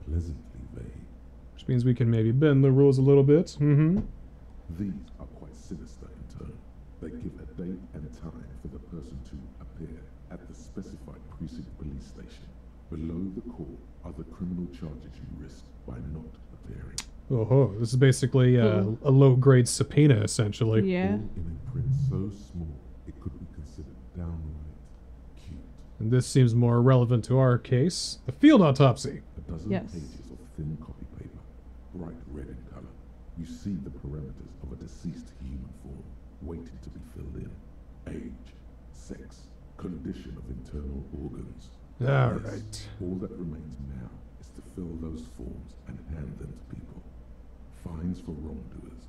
pleasantly vague. Which means we can maybe bend the rules a little bit. Mm-hmm. These are quite sinister in turn. They give date and time for the person to appear at the specified precinct police station. Below the call are the criminal charges you risk by not appearing. Oh, this is basically uh, Cool. a low-grade subpoena, essentially. Yeah. All in a print so small it could be considered downright cute. And this seems more relevant to our case. The field autopsy. A dozen Yes. pages of thin copy paper, bright red in color. You see the parameters of a deceased human form waiting to be filled in. Age, sex, condition of internal organs. All Yes, right. All that remains now is to fill those forms and hand them to people. Fines for wrongdoers,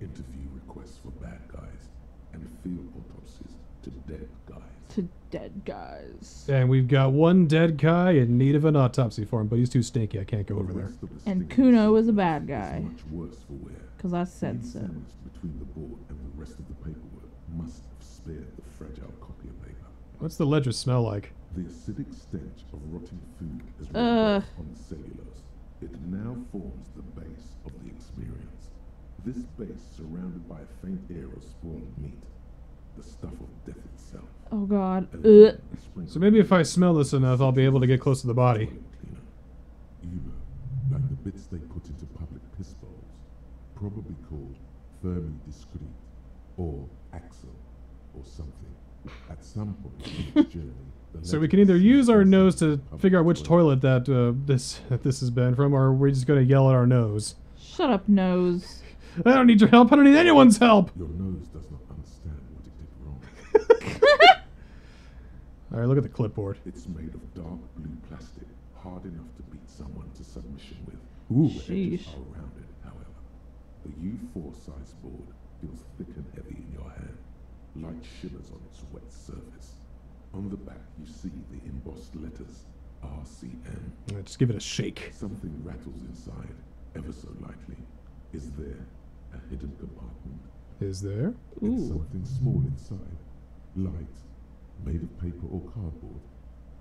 interview requests for bad guys, and field autopsies to dead guys. To dead guys. And we've got one dead guy in need of an autopsy for him, but he's too stinky. I can't go over there. the And Kuno is a bad guy. much worse for wear. Because I said so. between the board and the rest of the paperwork must have spared the fragile copy of paper. What's the ledger smell like? The acidic stench of rotting food is Ugh. on the cellulose. It now forms the base of the experience. This base surrounded by a faint air of spoiled meat, the stuff of death itself. Oh god. and Ugh. So maybe if I smell this enough, I'll be able to get close to the body. toilet. Uber, like the bits they put into public piss bowls, probably called Fermi Discrete or Axel or something. At some point in its journey, the So we can either use our nose to figure out which toilet that uh, this that this has been from, or we're just gonna yell at our nose. Shut up, nose. I don't need your help. I don't need anyone's help. Your nose does not understand what it did wrong. All right, look at the clipboard. It's made of dark blue plastic, hard enough to beat someone to submission with. Ooh. The edges Sheesh. are rounded, however. The U4 size board feels thick and heavy in your hand. Light shimmers on its wet surface. On the back, you see the embossed letters RCM. Uh, Just give it a shake. Something rattles inside, ever so lightly. Is there a hidden compartment? Is there? Ooh. It's something small inside. Light, made of paper or cardboard,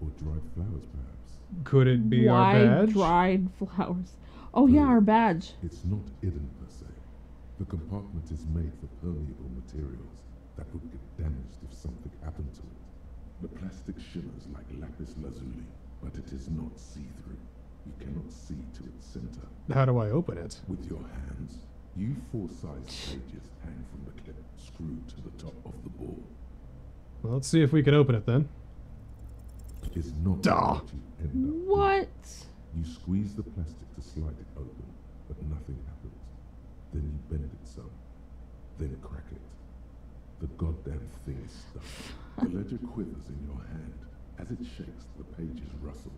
or dried flowers perhaps. Could it be our Why badge? dried flowers? Oh yeah, our badge. It's not hidden per se. The compartment is made for permeable materials that would get damaged if something happened to it. The plastic shimmers like lapis lazuli, but it is not see-through. You cannot see to its center. How do I open it? With your hands, You four-sized pages hang from the clip screwed to the top of the board. Well, let's see if we can open it then. It's not Duh. what you end up doing. What? You squeeze the plastic to slide it open, but nothing happens. Then you bend it some, then crack it. The goddamn thing is stuck. the ledger quivers in your hand. As it shakes, the pages rustle.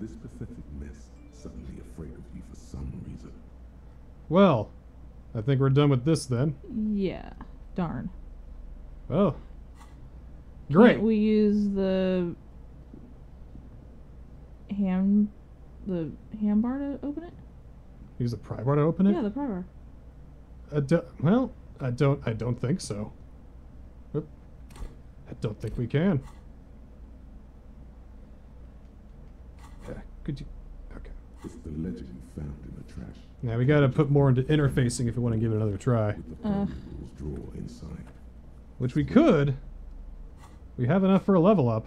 This pathetic mess suddenly afraid of you for some reason. Well, I think we're done with this then. Yeah. Darn. Oh. Great. Can't we use the hand the hand bar to open it? Use the pry bar to open it? Yeah, the pry bar. I do- well, I don't. I don't think so. Oop. I don't think we can. Yeah, could you? Okay. It's the ledger you found in the trash. Now we got to put more into interfacing if we want to give it another try, With the Uh. primary inside. which we could. We have enough for a level up.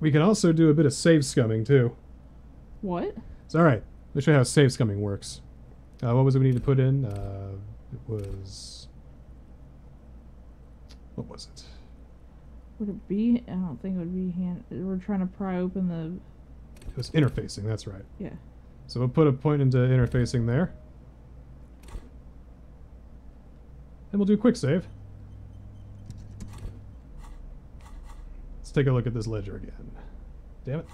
We can also do a bit of save scumming too. What? It's all right. Let me show you how save scumming works. Uh, what was it we need to put in? Uh, it was. What was it? Would it be? I don't think it would be hand. We're trying to pry open the. It was interfacing. That's right. Yeah. So we'll put a point into interfacing there. And we'll do a quick save. Let's take a look at this ledger again. Damn it.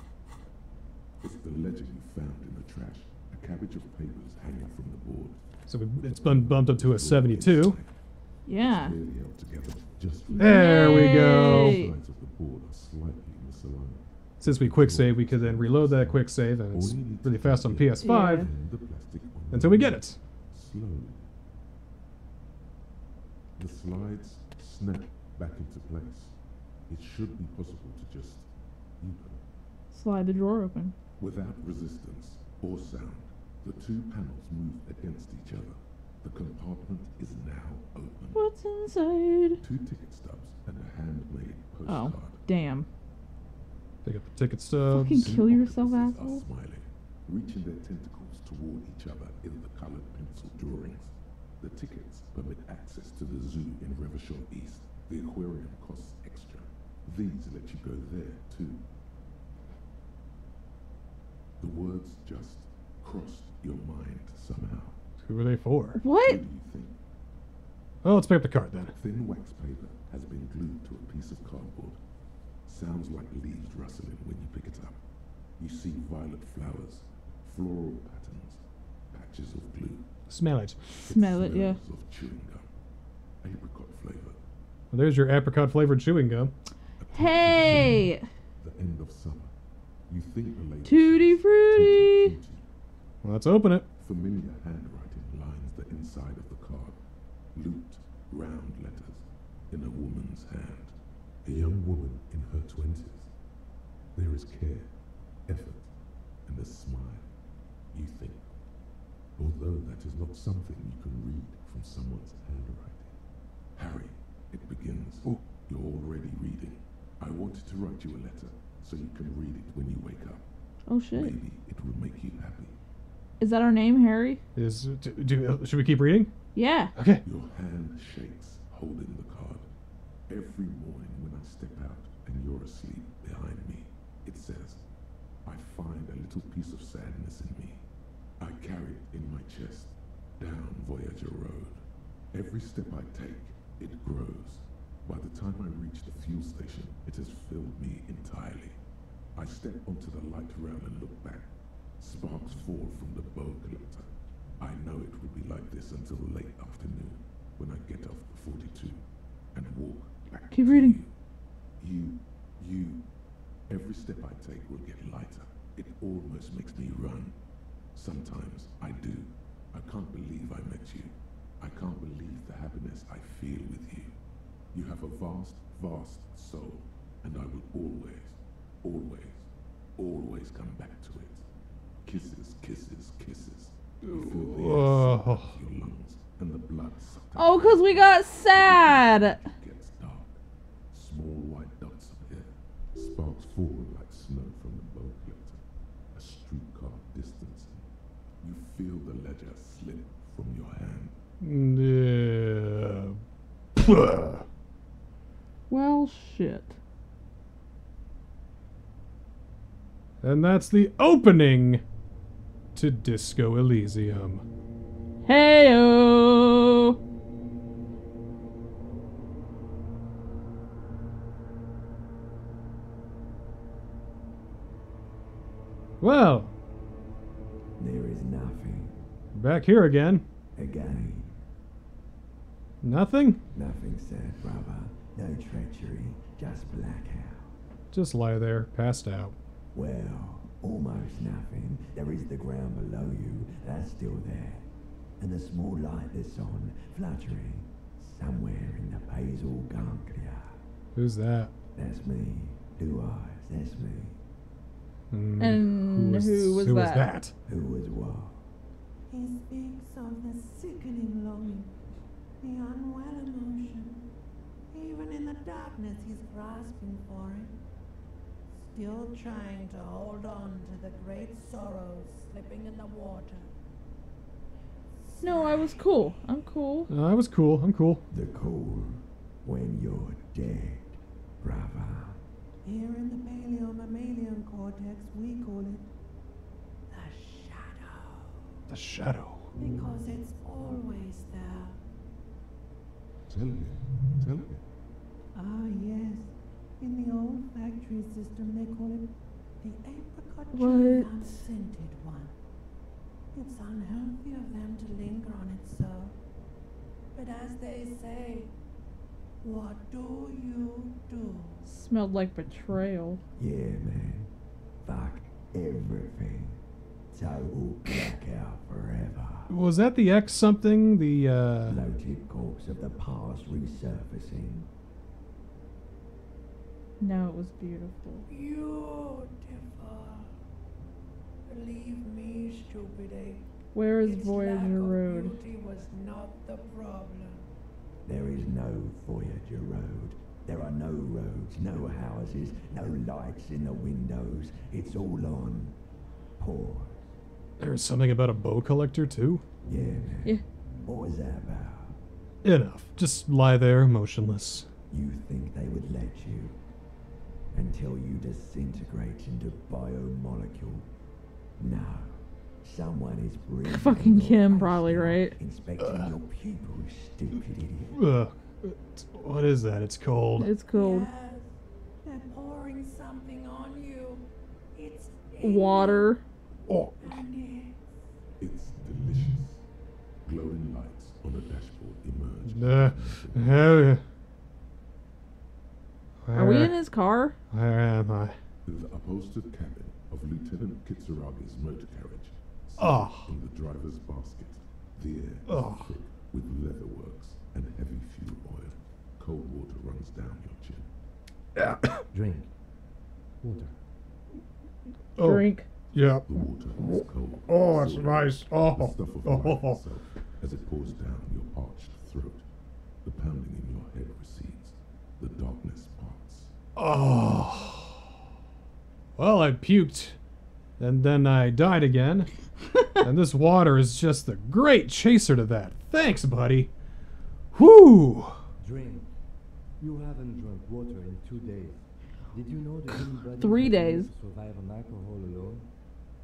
It's the ledger you found in the trash. A cabbage of papers hanging from the board. So we, it's been bumped up to a 72. Yeah. Clearly held together just right. There we go. Yay. Sides of the board are slightly misaligned. Since we quick save, we could then reload that quick save, and it's really fast on PS5 Yeah. Bend the plastic on the until we get it. The slides snap back into place. It should be possible to just, you know, Slide the drawer open. Without resistance or sound. The two panels move against each other. The compartment is now open. What's inside? Two ticket stubs and a handmade Oh, postcard. damn. Pick up the ticket stubs. Fucking Two kill yourself, octopuses asshole. Are smiling, reaching their tentacles toward each other in the colored pencil drawings. The tickets permit access to the zoo in Revachol East. The aquarium costs extra. These let you go there too. The words just crossed your mind somehow. Who are they for? What? What do you think? Oh, let's pick up the card then. Thin wax paper has been glued to a piece of cardboard. Sounds like leaves rustling when you pick it up. You see violet flowers, floral patterns, patches of glue. Smell it. Smell it, yeah. smells of chewing gum, apricot flavor. Well, there's your apricot flavored chewing gum. a touch of Hey! The end of summer. You think the label Tutti says frutti. Tutti Well, let's open it. Familiar handwriting lines the inside of the card. Looped, round letters in a woman's hand. A young woman in her twenties. There is care, effort, and a smile. You think. Although that is not something you can read from someone's handwriting. Harry, it begins. Oh, you're already reading. I wanted to write you a letter so you can read it when you wake up. Oh shit. Maybe it will make you happy. Is that our name, Harry? Is do, do, should we keep reading? Yeah. Okay. Your hand shakes, holding the card. Every morning when I step out and you're asleep behind me, it says, I find a little piece of sadness in me. I carry it in my chest, down Voyager Road. Every step I take, it grows. By the time I reach the fuel station, it has filled me entirely. I step onto the light rail and look back. Sparks fall from the bow collector. I know it will be like this until late afternoon when I get off the 42 and walk back Keep reading. You, you, you. Every step I take will get lighter. It almost makes me run. Sometimes I do. I can't believe I met you. I can't believe the happiness I feel with you. You have a vast, vast soul, and I will always, always, always come back to it. Kisses, kisses, kisses. Oh. Oh, because we got sad. Gets dark. Small white dots appear. Sparks fall like snow from the bow collector. A streetcar distance. You feel the ledger slip from your hand. Yeah. well, shit. And that's the opening to Disco Elysium. Heyo. Well, There is nothing. back here again. Again. Nothing? Nothing said, brother. No treachery. Just blackout. Just lie there, passed out. Well, almost nothing. There is the ground below you. That's still there. And the small light that's on, fluttering, somewhere in the basal ganglia. Who's that? That's me. Blue eyes. That's me. Hmm, And who was who was that? that? Who was what? He speaks of the sickening longing, the unwell emotion. Even in the darkness, he's grasping for it. Still trying to hold on to the great sorrows slipping in the water. No, I was cool. I'm cool. Uh, I was cool. I'm cool. The cool. When you're dead, brava. Here in the paleo-mammalian cortex, we call it the shadow. The shadow. Because it's always there. Tell me, tell me. Ah, yes. In the old factory system, they call it the apricot what? scented one. It's unhealthy of them to linger on it so. But as they say, what do you do? Smelled like betrayal. Yeah, man. Fuck everything. Total blackout forever. Was that the X something? The, uh. Bloated corpse of the past resurfacing. No, it was beautiful. Beautiful. Believe me, stupid ape. Where is its lack Voyager of Road? Beauty was not the problem. There is no Voyager Road. There are no roads, no houses, no lights in the windows. It's all on pause. There's something about a bow collector, too? Yeah, man. Yeah. What was that about? Enough. Just lie there, motionless. You think they would let you? Until you disintegrate into biomolecule? No. Someone is breathing. Fucking Kim, probably, right? Inspecting your pupils, stupid idiot. Ugh. What is that? It's cold. It's cold. Yes, they're pouring something on you. It's Water. Oh. It's delicious. Glowing lights on a dashboard emerge. Uh, hell yeah. Are we in his car? Where am I? The upholstered cabin of Lieutenant Kitsuragi's motor carriage. Ah. sat Oh. In the driver's basket. The air is Oh. thick with leatherworks and heavy fuel oil. Cold water runs down your chin. Drink. Water. Oh, Drink. Yeah. The water is cold. Oh, it's Silver. nice. The Oh. stuff of Oh. life itself as it pours down your parched throat. The pounding in your head recedes. The darkness parts. Oh. Well, I puked, and then I died again. and this water is just the great chaser to that. Thanks, buddy. Whoo! Drink. You haven't drunk water in two days. Did you know the human body Three days. to survive on alcohol alone?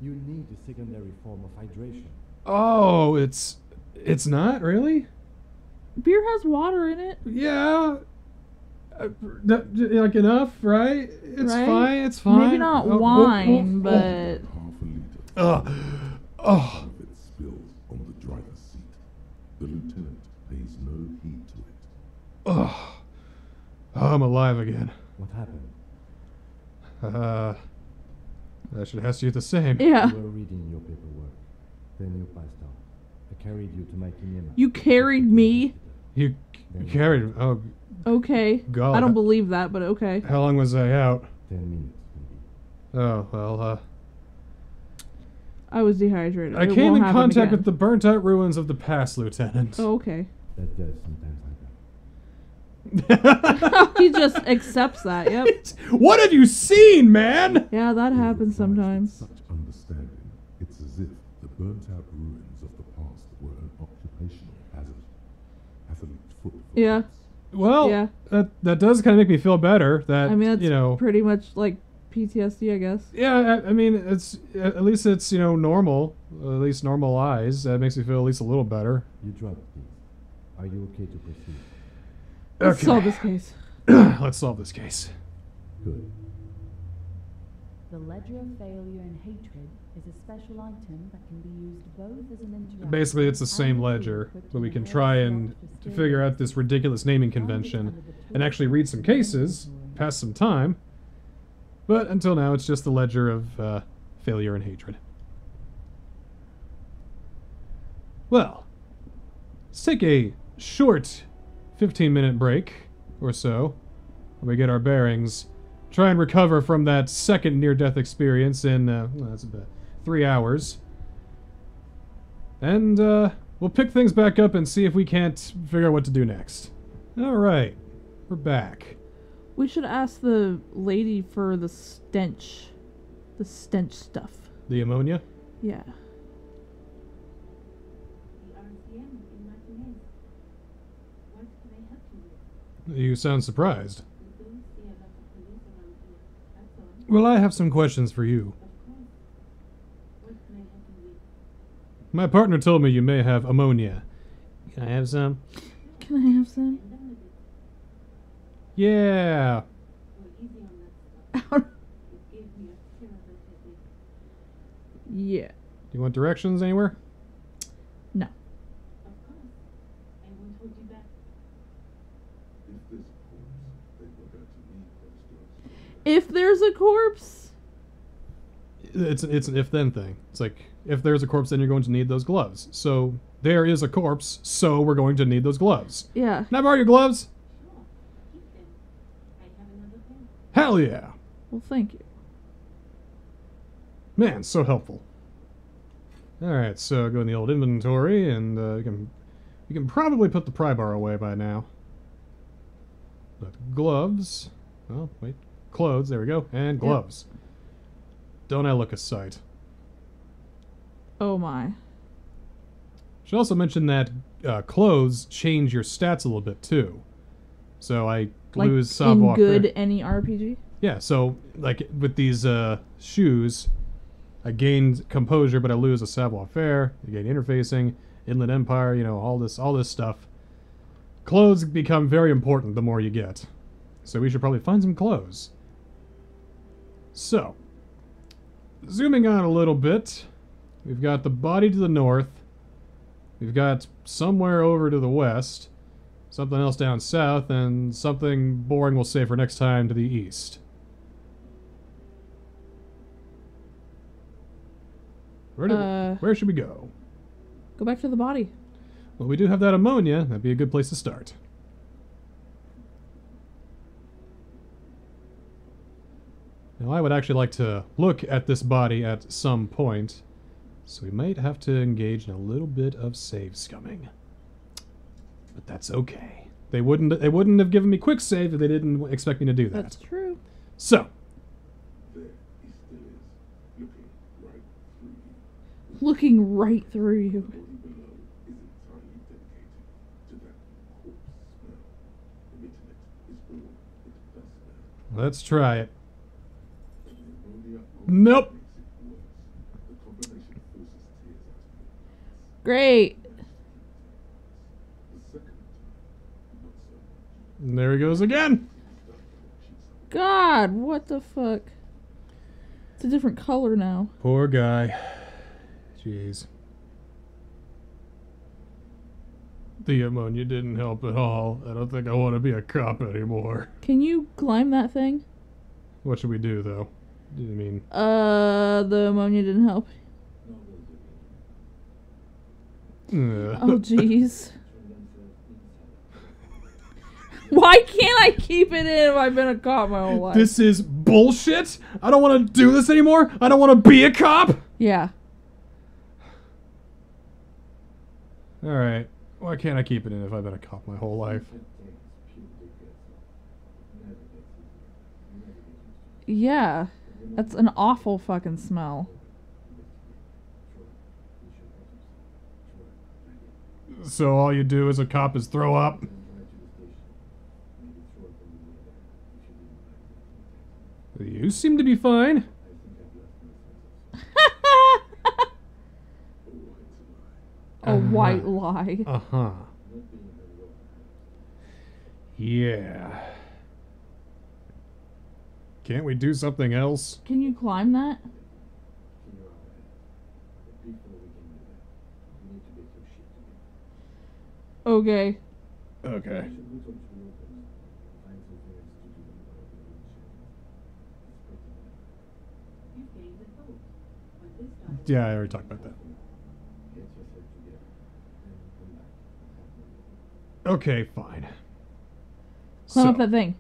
You need a secondary form of hydration. Oh, it's it's not really. Beer has water in it. Yeah. Uh, like enough, right? It's Right? fine. It's fine. Maybe not Oh, oh, oh, wine, oh. but Half a liter. Ugh. Oh. Some it spills on the driver's seat. The lieutenant pays no heed to it. Oh. I'm alive again. What happened? Uh, I should ask you the same. yeah. You were reading your paperwork. Then you passed out. I carried you to my Kineema. You carried me. You c- carried. Oh, Okay. God. I don't believe that, but okay. how long was I out? Ten minutes. Oh well. Uh, I was dehydrated. I It came in contact again. with the burnt-out ruins of the past, Lieutenant. Oh, okay. That does sometimes happen. he just accepts that. Yep. what have you seen, man? Yeah, that happens sometimes. Such understanding, it's as if the burnt out ruins of the past were an occupational hazard. Catholic foot. Yeah. Well, Yeah. that that does kind of make me feel better. That I mean, that's you know, pretty much like PTSD, I guess. yeah. I, I mean, it's at least it's you know normal, at least normalized. That makes me feel at least a little better. You dropped this. Are you okay to proceed? Let's solve this case. Let's solve this case. Good. The Ledger of Failure and Hatred is a special item that can be used both as an interactive Basically, it's the same ledger, but we can try and figure out this ridiculous naming convention and actually read some cases, pass some time. But until now, it's just the ledger of uh, failure and hatred. Well, let's take a short 15 minute break or so when we get our bearings. Try and recover from that second near death experience in, uh, well, that's about three hours. And uh, we'll pick things back up and see if we can't figure out what to do next. All right, we're back. We should ask the lady for the stench. The stench stuff. The ammonia. Yeah. The RCM in Martinez. What can I help you sound surprised. We don't see a lot of police around here. That's all. Well, I have some questions for you. Of course. What can I help you with? My partner told me you may have ammonia. Can I have some? Can I have some? And done with it. Yeah. Go easy on that stuff. It gave me a terrible headache. yeah. Do you want directions anywhere? No. Of course. I won't hold you back. If there's a corpse, then we're going to need those gloves. If there's a corpse, It's it's an if then thing. It's like if there's a corpse, then you're going to need those gloves. So there is a corpse, so we're going to need those gloves. yeah. Can I borrow your gloves? Sure. Keep them. I have another pair. Hell yeah. Well, thank you. Man, so helpful. All right, so go in the old inventory, and uh, you can you can probably put the pry bar away by now. But gloves. Oh wait, clothes. There we go, and gloves. Don't I look a sight? Oh my. Should also mention that uh, clothes change your stats a little bit too. So I Like lose in good any RPG. Yeah, so like with these uh, shoes, I gain composure, but I lose a savoir faire. I gain interfacing, Inland Empire, you know, all this, all this stuff. Clothes become very important the more you get, so we should probably find some clothes. So, zooming out a little bit, we've got the body to the north. We've got somewhere over to the west, something else down south, and something boring we'll save for next time to the east. Where, do, Uh. where should we go? Go back to the body. Well, we do have that ammonia. That'd be a good place to start. Now, I would actually like to look at this body at some point, so we might have to engage in a little bit of save scumming. But that's okay. They wouldn't. They wouldn't have given me quick save if they didn't expect me to do that. That's true. So, There he still is, looking right through you. Let's try it. you. Great. The second time, not so much. And there he goes again. God, what the fuck? It's a different color now. Poor guy. Jeez. The ammonia didn't help at all. I don't think I want to be a cop anymore. Can you climb that thing? What should we do, though? I mean, Uh, the ammonia didn't help. uh, Oh, jeez. Why can't I keep it in if I've been a cop my whole life? this is bullshit. I don't want to do this anymore. I don't want to be a cop. yeah. All right. Why can't I keep it in if I've been a cop my whole life? Yeah. That's an awful fucking smell. So all you do as a cop is throw up? You seem to be fine. A white lie. Uh huh. Yeah. Can't we do something else? Can you climb that? Okay. Okay. Yeah, I already talked about that. Okay, fine. Climb up So- that thing.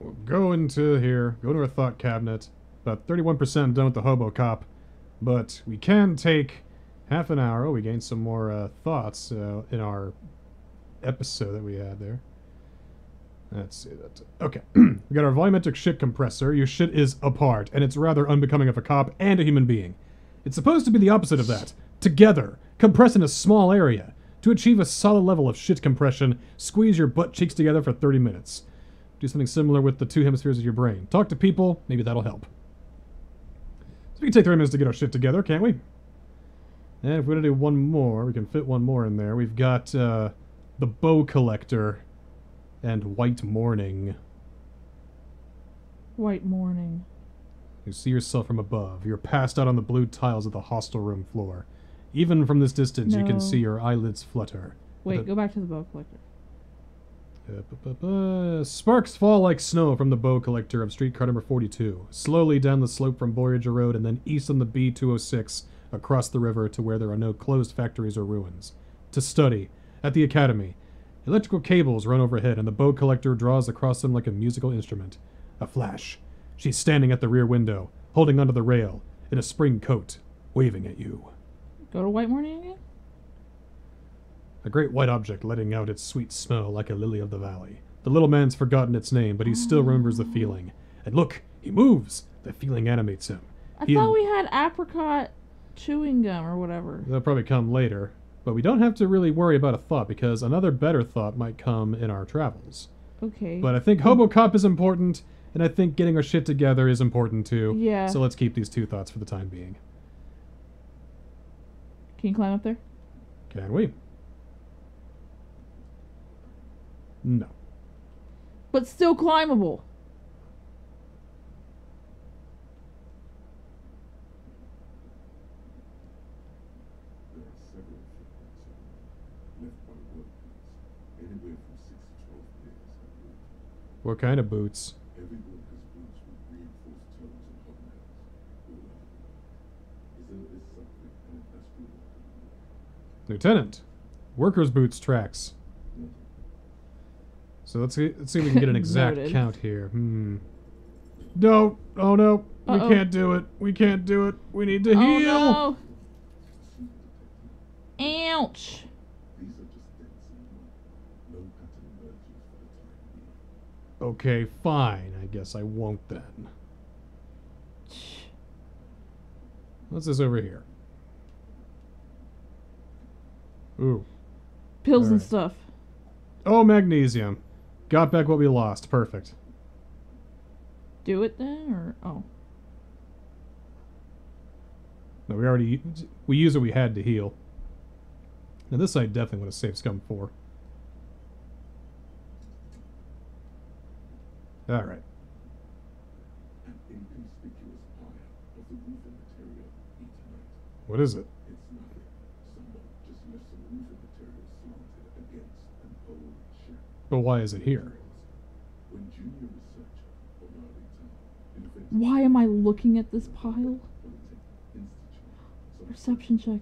We'll go into here, go to our thought cabinet. About 31% done with the hobo cop. But we can take half an hour. We gained some more uh, thoughts uh, in our episode that we had there. Let's see that. Okay. we got our volumetric shit compressor. Your shit is apart, and it's rather unbecoming of a cop and a human being. It's supposed to be the opposite of that. Together, compress in a small area. To achieve a solid level of shit compression, squeeze your butt cheeks together for 30 minutes. Do something similar with the two hemispheres of your brain. Talk to people, maybe that'll help. So we can take 30 minutes to get our shit together, can't we? And if we want to do one more, we can fit one more in there. We've got uh, the bow collector and white morning. White morning. You see yourself from above. You're passed out on the blue tiles of the hostel room floor. Even from this distance, you can see your eyelids flutter. Wait, The- go back to the bow collector. Uh, Sparks fall like snow from the bow collector of streetcar number 42, slowly down the slope from Voyager Road and then east on the B206 across the river to where there are no closed factories or ruins. To study, at the academy, electrical cables run overhead and the bow collector draws across them like a musical instrument. A flash. She's standing at the rear window, holding onto the rail, in a spring coat, waving at you. Go to white morning again? A great white object letting out its sweet smell like a lily of the valley. The little man's forgotten its name, but he still remembers the feeling. And look, he moves! The feeling animates him. I He- thought we had apricot chewing gum or whatever. That'll probably come later. But we don't have to really worry about a thought because another better thought might come in our travels. Okay. But I think Hobocop is important, and I think getting our shit together is important too. Yeah. So let's keep these two thoughts for the time being. Can you climb up there? Can we? No. But still climbable. There are several footprints left by workers, anywhere from six to twelve pairs of boots. What kind of boots? Every worker's boots with reinforced toes and hobnails. All of them. Isn't this something kind of boots? Lieutenant, workers' boots tracks. So let's see, let's see if we can get an exact count here. Hmm. No. Oh no. Uh-oh. We can't do it. We can't do it. We need to Oh heal. no! Ouch! These are just dents in the mud. No pattern emerges for the time being. Okay, fine. I guess I won't then. What's this over here? Ooh. Pills and stuff. Oh, magnesium. Got back what we lost. Perfect. Do it then, or oh, No, we already we used what we had to heal. Now this I definitely would have saved scum for. All right. An inconspicuous pile of the roofing material etonite. What is it? It's nothing. Someone just left some roofing material slanted against an old shack. But why is it here? When junior researcher O'Reilly Tunnell invented why am I looking at this pile? Quantum Institute some Perception check.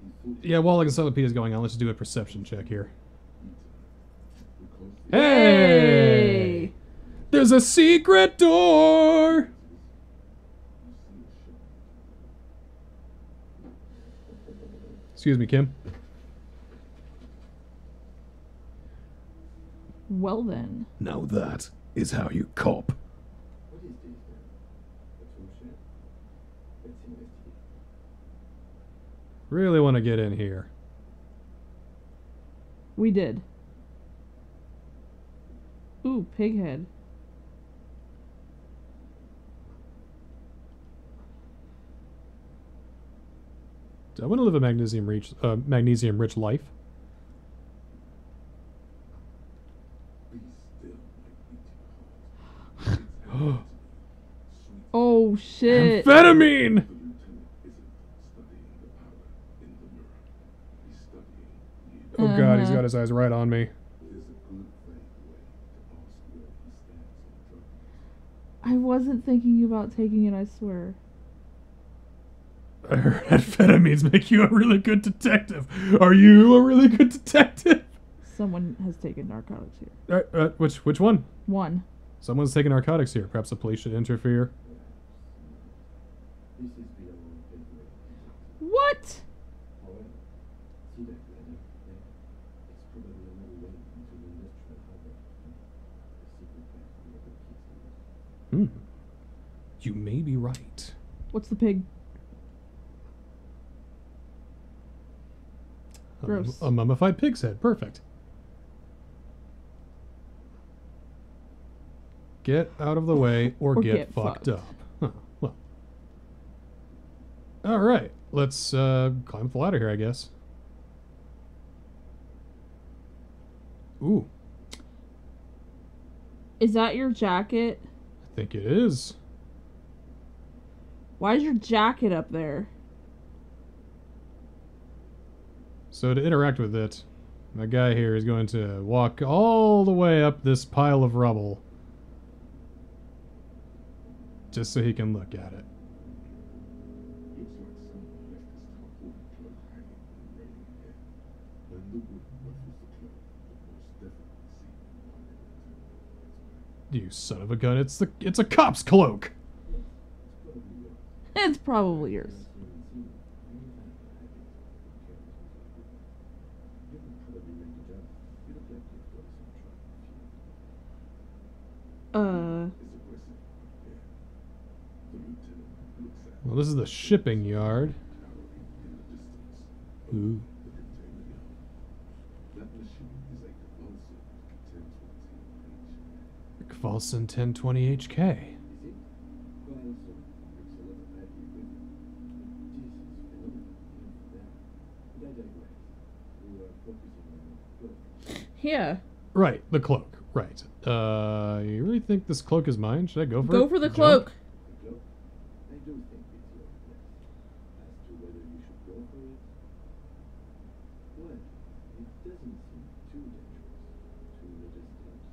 he thought Yeah, while encyclopedia is going on, let's just do a perception check here. because Hey! There's a secret door. Excuse me, Kim. Well then, Now that is how you cop. What is this then? A tool shed? Let's investigate. Really want to get in here. We did. Ooh, pig I want to live a magnesium rich, uh, magnesium rich life? Be still, my beating heart. Oh shit. Amphetamine! The lieutenant isn't studying the power in the mirror. He's studying you. Oh god, he's Uh-huh. got his eyes right on me. It is a good vague way to ask where he stands on drugs. I wasn't thinking about taking it, I swear. I heard amphetamines make you a really good detective. Are you a really good detective? Someone has taken narcotics here. Uh, uh, which which one? One. Someone's taking narcotics here. Perhaps the police should interfere. This is beyond my pay grade. What? However, see that ladder there? It's probably another way into the industrial harbor. The secret path where the kids live. Hmm. You may be right. What's the pig? Gross. a mummified pig's head. Perfect. Get out of the way or, Or get, get fucked, fucked. up. Huh. Well. All right. Let's uh, climb the ladder here, I guess. Ooh, Is that your jacket? I think it is. Why is your jacket up there? So to interact with it, my guy here is going to walk all the way up this pile of rubble. Just so he can look at it. You son of a gun! It's the it's a cop's cloak. It's probably yours. You can probably make the jump. You look like you've got some trouble. Uh, It's aggressive, yeah. The lieutenant looks at Well, this is the shipping yard. towering in the distance. Ooh. The container yard. That machine is a Kvalson 1020 HK. Kvalson 1020 HK. Is it? Well, so makes a lot of bad equipment. This is phenomenal, even for them. But I digress. We were focusing on the cloak. yeah. Right, the cloak. Right. Uh, you really think this cloak is mine? Should I go for it? Go for the Jump? cloak. The cloak? I do think it's yours, yes. As to whether you should go for it, well, it doesn't seem too dangerous. Two little steps.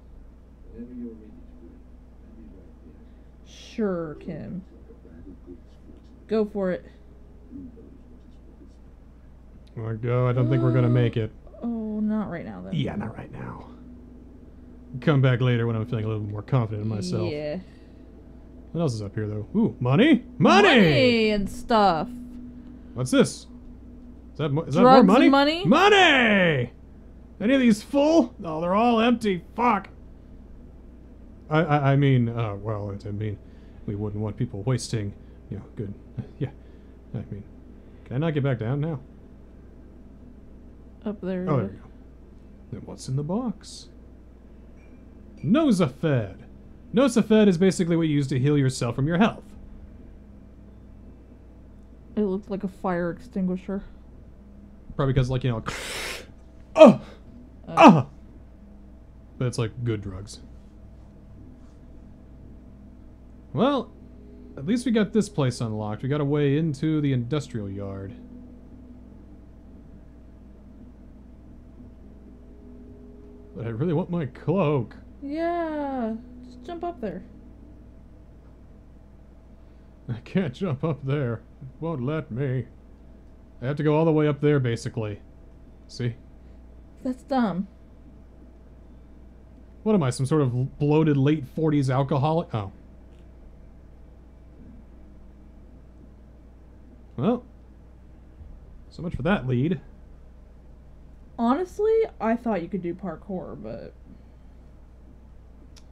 Whenever you're ready to do it, I'll be right behind you. Sure, Kim. Like a bag of goods floating. Go for it. Who knows what is what is Wanna go? I don't think we're gonna make it. Oh, not right now though. Yeah, not right now. Come back later when I'm feeling a little more confident in myself. Yeah. What else is up here though? Ooh, money! Money! Money and stuff. What's this? Is that is that Drugs more and money? money? Money! Any of these full? No, they're all empty. Fuck. I I, I mean, uh, well, I mean, we wouldn't want people wasting, you know, good. Yeah, I mean, can I not get back down now? Up there. Oh, there we go. Then what's in the box? Nosaphed. Nosaphed is basically what you use to heal yourself from your health. It looked like a fire extinguisher. Probably because, like, you know, oh, Uh, ah. But it's like good drugs. Well, at least we got this place unlocked. We got a way into the industrial yard. But I really want my cloak. Yeah. Just jump up there. I can't jump up there. It won't let me. I have to go all the way up there, basically. See? That's dumb. What am I, some sort of bloated late 40s alcoholic? Oh. Well. So much for that lead. Honestly, I thought you could do parkour, but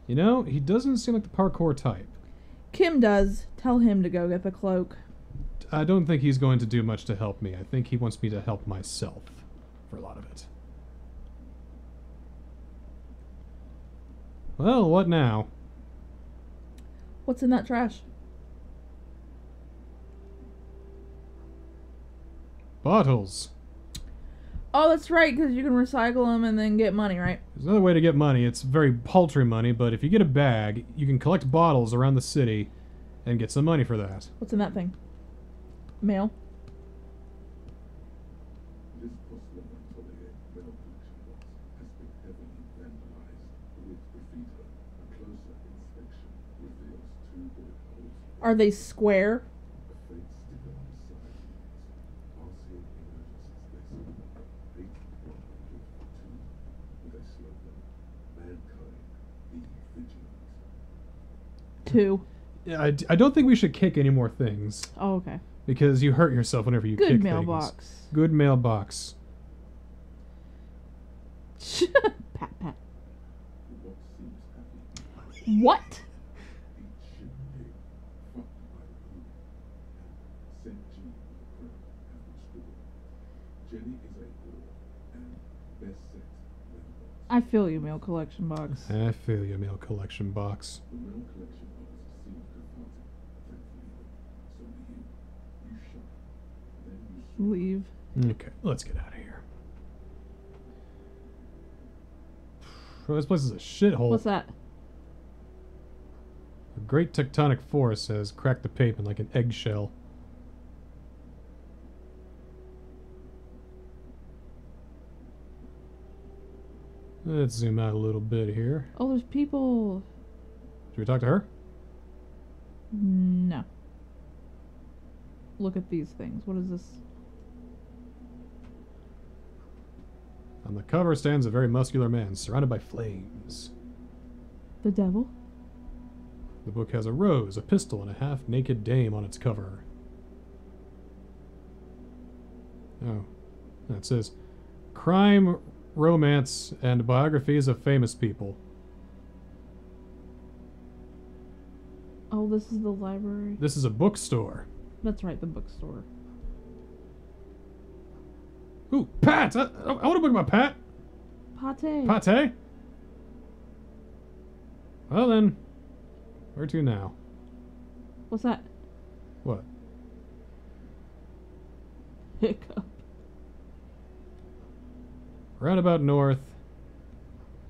You know, he doesn't seem like the parkour type. Kim does. Tell him to go get the cloak. I don't think he's going to do much to help me. I think he wants me to help myself for a lot of it. Well, what now? What's in that trash? Bottles. Oh, that's right, because you can recycle them and then get money, right? There's another way to get money. It's very paltry money, but if you get a bag, you can collect bottles around the city and get some money for that. What's in that thing? Mail. Are they atelier metal collection box has been heavily vandalized with graffiti. A closer inspection reveals two bullet holes, Are they square? a faint sticker on the side of the box. RCA emergencies lesson. 8102 with a slogan, Mankind, be vigilant. Two. Yeah, I, d- I don't think we should kick any more things Oh, okay. because you hurt yourself whenever you Good kick mailbox. things. Good mailbox. pat pat. What seems happy What? each ship pig fucked by the crew and sent Jean with the crown have restored. Jenny is a whore and best sex. I feel you, mail collection box. I feel you, mail collection box. The mail collection box deceived her father. Thankfully, though, so do you. You shot. Then you swore. Leave. Okay, let's get out of here. Bro, this place is a shithole. What's that? A great tectonic force has cracked the pavement like an eggshell. Let's zoom out a little bit here. Oh, there's people. Should we talk to her? No. Look at these things. What is this? On the cover stands a very muscular man surrounded by flames. The devil? The book has a rose, a pistol, and a half naked dame on its cover. Oh. That says crime, romance, and biographies of famous people. Oh, this is the library. This is a bookstore. That's right, the bookstore. Ooh, Pat! Uh, I, I want to book my Pat! Pate. Pate? Well then, where to now? What's that? What? Hiccup. Roundabout North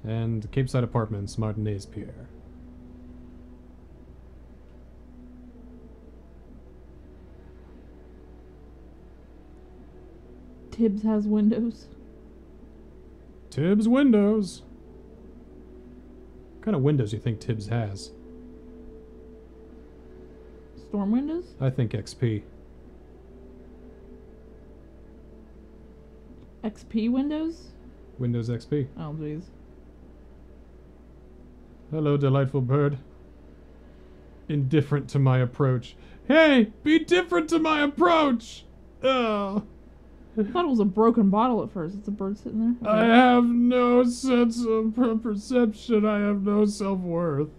and Cape Side Apartments, Martinez Pier. Tibbs has windows. Tibbs windows. What kind of windows do you think Tibbs has? Storm windows? I think XP. XP windows? Windows XP. Oh, jeez. Hello, delightful bird. Indifferent to my approach. Hey, be different to my approach! Oh, I thought it was a broken bottle at first. It's a bird sitting there. I have no sense of perception. I have no self worth.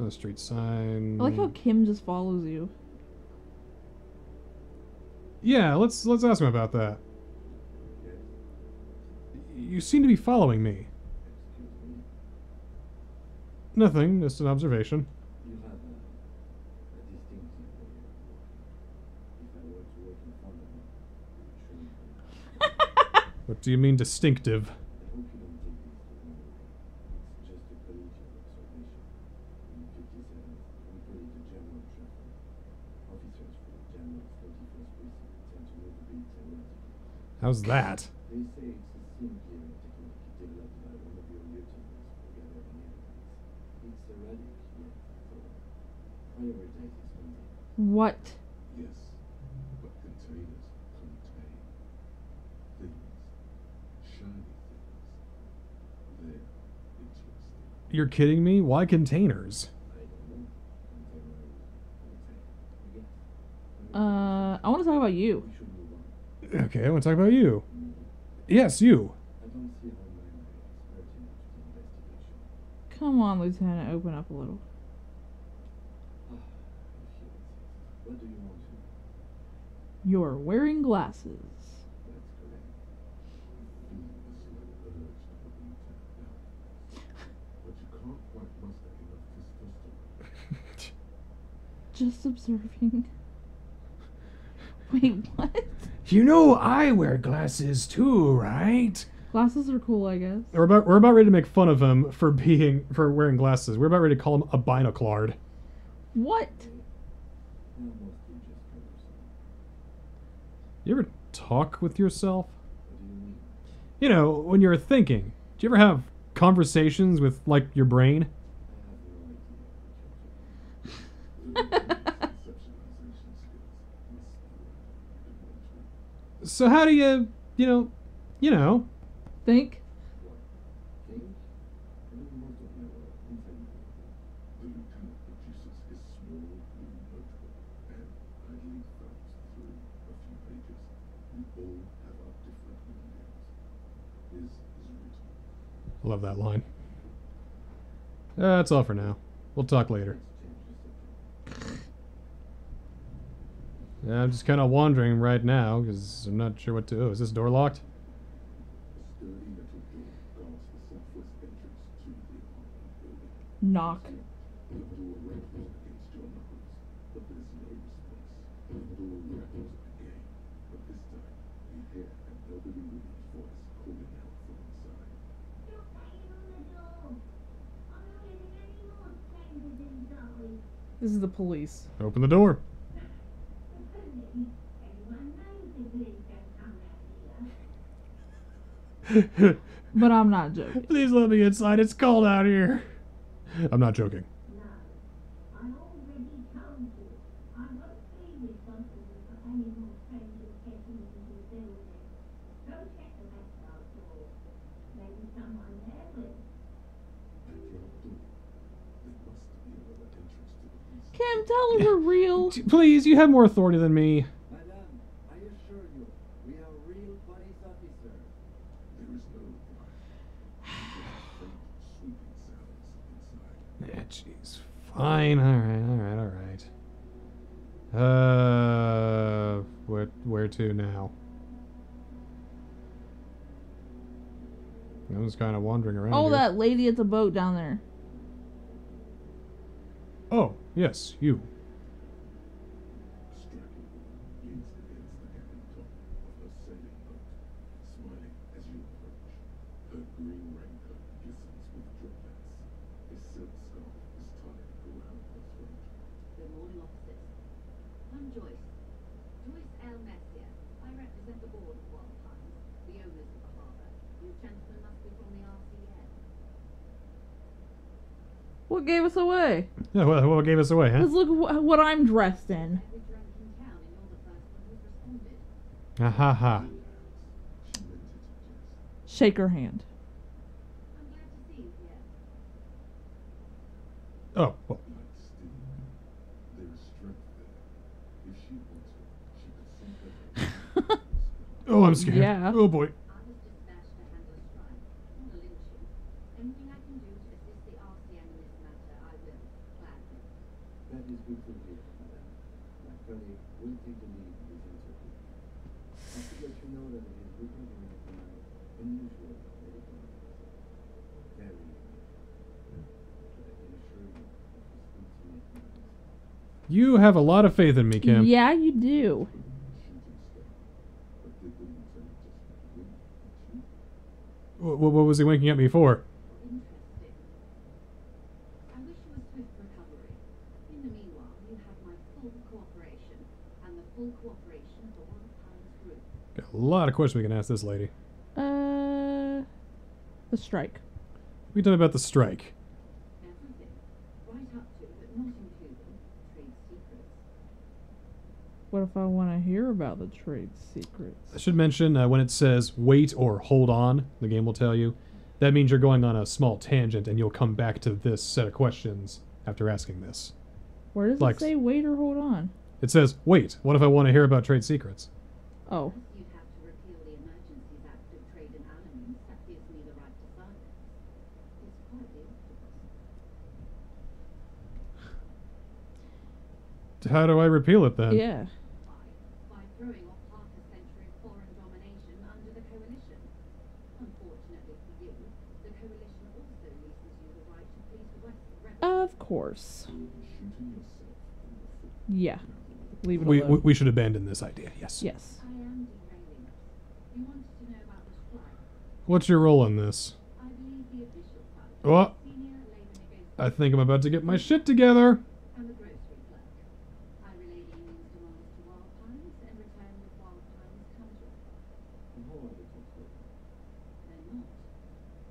A street sign. I like how Kim just follows you. Yeah, let's let's ask him about that. You seem to be following me. Me. Nothing, just an observation. You have a, a distinctive way of walking. If I were to walk in front of you, it shouldn't be. What do you mean distinctive? I hope you don't take this the wrong way. It's just a collegiate observation. In 57, we call it the general traffic. Officers for the general 31st precinct tend to do you mean distinctive? How's that? They say it's a sim clearing technique developed by one of your lieutenants for gathering evidence. It's erratic yet thorough. Prioritize its content. What? Yes, but containers contain things, shiny things. They're interesting. You're kidding me? Why containers? I don't know. Containers contain. Yes. Uh, I want to talk about you. We should move on. Okay, I want to talk about you. Yes, you. I don't see how my way is pertinent to the investigation. Come on, Lieutenant, open up a little. What do you want to? You're wearing glasses. That's correct. Feel the slight urge to believe that now. But you can't quite muster enough testosterone. Just observing. Wait, what? You know I wear glasses too, right? Glasses are cool, I guess. We're about we're about ready to make fun of him for being for wearing glasses. We're about ready to call him a binoclard. What? You just cut yourself? You ever talk with yourself? What do you mean? You know, when you're thinking. Do you ever have conversations with like your brain? I have no idea. Conceptualization skills must be eventually. So how do you, you know, you know, Think? Think? I know most of your intelligence. The lieutenant produces a small blue notebook, and I leave facts through a few pages. We all have our different mediums. His is written. I love that line. Uh, that's all for now. We'll talk later. Let's change the subject. Yeah, I'm just kind of wandering right now because I'm not sure what to. Oh, is this door locked? Metal door guards the entrance to the. Knock. Door rattles against your knuckles, but there's no response. The door rattles again, but this time you hear an elderly woman's voice calling out from inside. Stop banging on the door. I'm not getting any more strangers inside. This is the police. Open the door. Everyone knows the police don't come round here. But I'm not joking. Please let me inside. It's cold out here. I'm not joking. No, I already told you. I won't be responsible for any more strangers getting into the building. Go check the back door. Maybe someone there will. I dropped door. There must be another entrance to the police. Kim, tell her we're real. Please, you have more authority than me. Madam, I assure you, we are real police officers. There is no reply. Faint, sweeping sounds inside. Yeah, jeez. Fine. All right. All right. All right. Uh, where where to now? I was kind of wandering around. Oh, here. that lady at the boat down there. Oh, yes, you. A striking woman leans against the cabin top of her sailing boat, smiling as you approach. Her green raincoat glistens with droplets. A silk scarf is tied around her throat. Good morning, officers. I'm Joyce. Joyce L. Messier. I represent the board of Wild Pines, the owners of the harbour. You gentlemen must be from the RCM. What gave us away? Yeah, what, what gave us away, huh? Let's look wh- what I'm dressed in. Every drunk in town, and you're the first one who's responded. Ha ha ha. She meant it in jest. Shake her hand. I'm glad to see you here. Oh, well, Like steel. There is strength there. If she wanted, she could sink her head into the oh, I'm scared. Yeah. Oh boy. I was dispatched to handle a strike, not a lynching. Anything I can do to assist the RCM in this matter, I will, gladly. That is good to hear, madam. My colleague will take the lead in this interview. I should let you know that it is recognized by unusual medical methods. Very unusual. But I can assure you of his ultimate goodness. You have a lot of faith in me, Kim. Yeah, you do. shooting star. But did the lieutenant just wink at you? What, what was he winking at me for? Interesting. I wish you a swift recovery. In the meanwhile, you have my full cooperation, and the full cooperation of the Wild Pines Group. Got a lot of questions we can ask this lady. Uh, the strike. We tell me about the strike. Everything. Right up to, but not including, trade secrets. What if I want to hear about the trade secrets? I should mention uh, when it says wait or hold on, the game will tell you. That means you're going on a small tangent and you'll come back to this set of questions after asking this. Where does Like- it say wait or hold on? It says, wait, what if I want to hear about trade secrets? Oh, You'd have to repeal the Emergencies Act of Trade in Aliments that gives me the right to silence. It's quite the octopus. how do I repeal it then? Yeah. by throwing off half a century of foreign domination under the coalition. Unfortunately for you, the coalition also leases you the right to please the Western rebels. Of course. Shooting yourself in the foot. Yeah. Leave it We, we alone. we should abandon this idea. Yes. yes. I am derailing us. You wanted to know about the strike. What's your role in this? I believe the official title What? is Senior Labor Negotiator I think I'm about to get my shit together. and the grocery clerk. I relay the union's demands to Wild Pines and return with Wild Pines counter. And how are the talks going? They're not.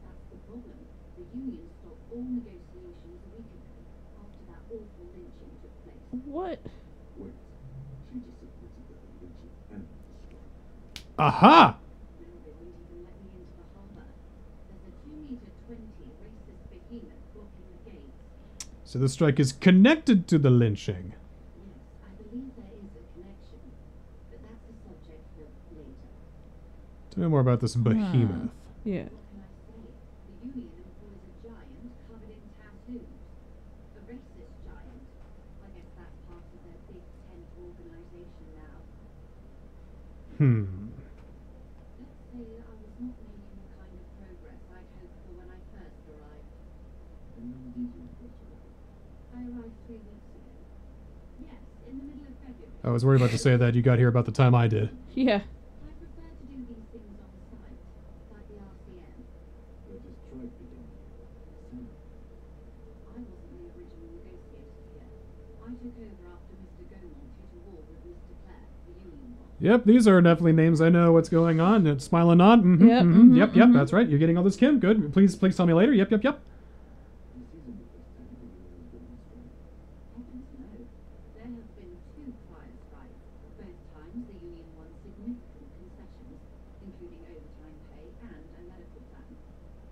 That's the problem. The union stopped all negotiations a week ago after that awful lynching took place. What? Wait, she just admitted that the lynching and the strike. Aha! Now they won't even let me into the harbour. There's a two metre twenty racist behemoth blocking the gates. So the strike is connected to the lynching. Tell Yes, I believe there is a connection, but that's a subject for later. Tell me more about this behemoth. Yeah. What can I say? The union employs a giant covered in tattoos. A racist giant. I guess that's part of their big tent organisation now. Hmm. Let's say I was not making the kind of progress I'd hoped for when I first arrived. And when did you first arrive? I arrived three weeks ago. Yes, in the middle of February. I was worried about to say that you got here about the time I did. Yeah. I prefer to do these things on site, like the RCM. But the strike began in December. I wasn't the original negotiator here. I took over after Mr. Gaumont hit a wall with Mr. Claire, the union boss. Yep, these are definitely names I know what's going on. Uh, Smile and nod. Mm-hmm, Yep, mm-hmm, mhm, yep, yep, mhm. that's right. You're getting all this, Kim. Good. Please, please tell me later. Yep, yep, yep. This isn't the first time the union has been on strike. Heavens no. There have been two prior strikes. Both times the union won significant concessions, including overtime pay and a medical plan.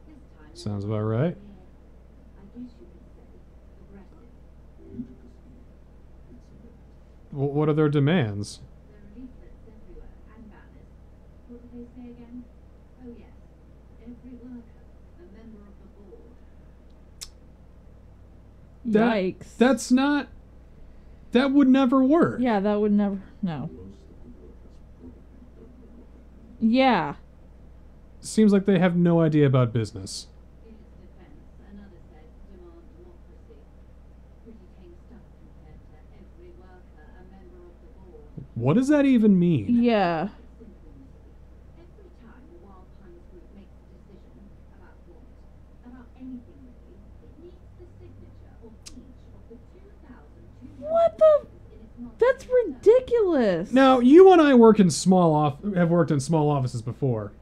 This time there Sounds was about right. I guess you could say aggressive. Ludicrously, it's meant. W- what are their demands? There are leaflets everywhere and banners. What do they say again? Oh yes, every worker, a member of the board. That- Yikes. That's not. That would never work. Yeah, that would never. No. Most of the workers probably don't know what that means. Yeah. Seems like they have no idea about business. In its defense, another said, demand democracy. Pretty tame stuff compared to every worker, a member of the board. What does that even mean? Yeah. Simple, Missy. Every time the Wild Pines Group makes a decision about what, about anything really, it needs the signature of each of the 2,200 What the? in its not That's ridiculous. Now, you and I work in small off have worked in small offices before.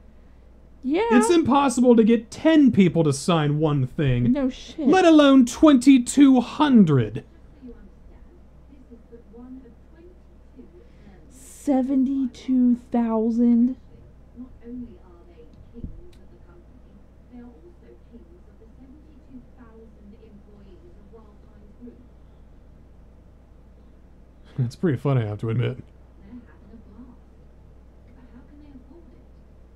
Yeah. It's impossible to get 10 people to sign one thing, no shit. let alone 2200. So you understand, this is but one of 22 terms. Seventy-two thousand. Not only are they kings of the company, they are also kings of the 72,000 employees of Wild Pines Group. It's pretty funny, I have to admit. What are you going to But how can they afford it?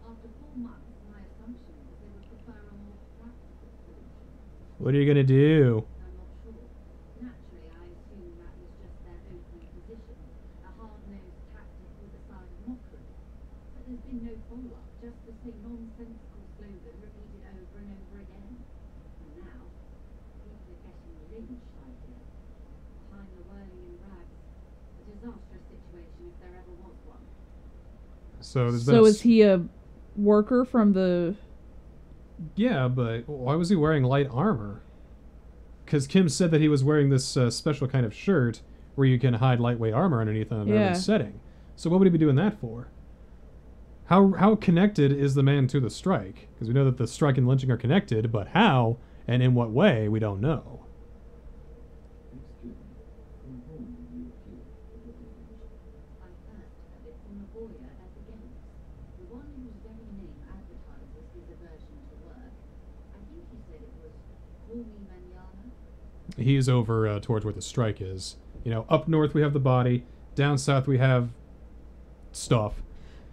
After four months, my assumption was they would prefer a more practical solution. What are you gonna do? I'm not sure. Naturally, I assumed that was just their opening position, a hard-nosed tactic with a side of mockery. But there's been no follow-up, just the same nonsensical slogan repeated over and over again. And now, people are getting lynched, I hear. Behind the whirling in rags. A disastrous situation if there ever was one. So there's been a is s- he a worker from the? Yeah, but why was he wearing light armor? Because Kim said that he was wearing this uh, special kind of shirt where you can hide lightweight armor underneath an Yeah. urban setting. So what would he be doing that for? How how connected is the man to the strike? Because we know that the strike and lynching are connected, but how and in what way we don't know. Excuse me. From whom did you hear of the lynching? I first heard it from the lawyer at the gates, the one whose very name advertises his aversion to work. I think he said it was Call Me Manana. He's over uh, towards where the strike is. You know, up north we have the body, down south we have stuff.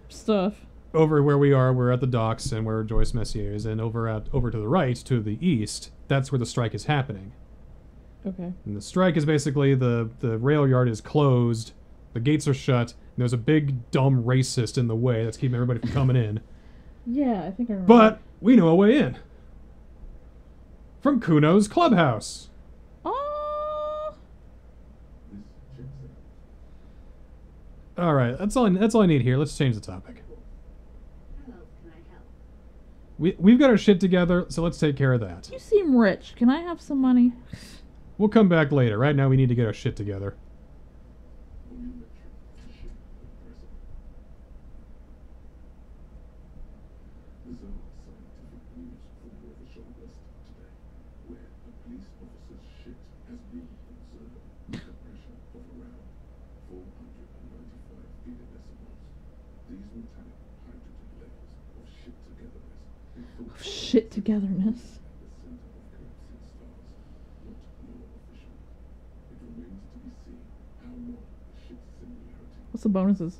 Stuff. over where we are, we're at the docks and where Joyce Messier is, and over at over to the right, to the east, that's where the strike is happening. Okay. And the strike is basically the the rail yard is closed, the gates are shut, and there's a big dumb racist in the way that's keeping everybody from coming in. Yeah, I think I remember. But we know a way in. From Kuno's clubhouse. All right, that's all. That's all I need here. Let's change the topic. How else can I help? We we've got our shit together, so let's take care of that. you seem rich. Can I have some money? We'll come back later. Right now, we need to get our shit together. There's a scientific news from the official list today, where a police officer's shit has been observed with a pressure of around 495 gigadecibels. These metallic hydrogen levels of shit togetherness they thought Shit togetherness. at the center of collapsing stars, not more official. It remains to be seen how long the shit similarity What's the bonuses?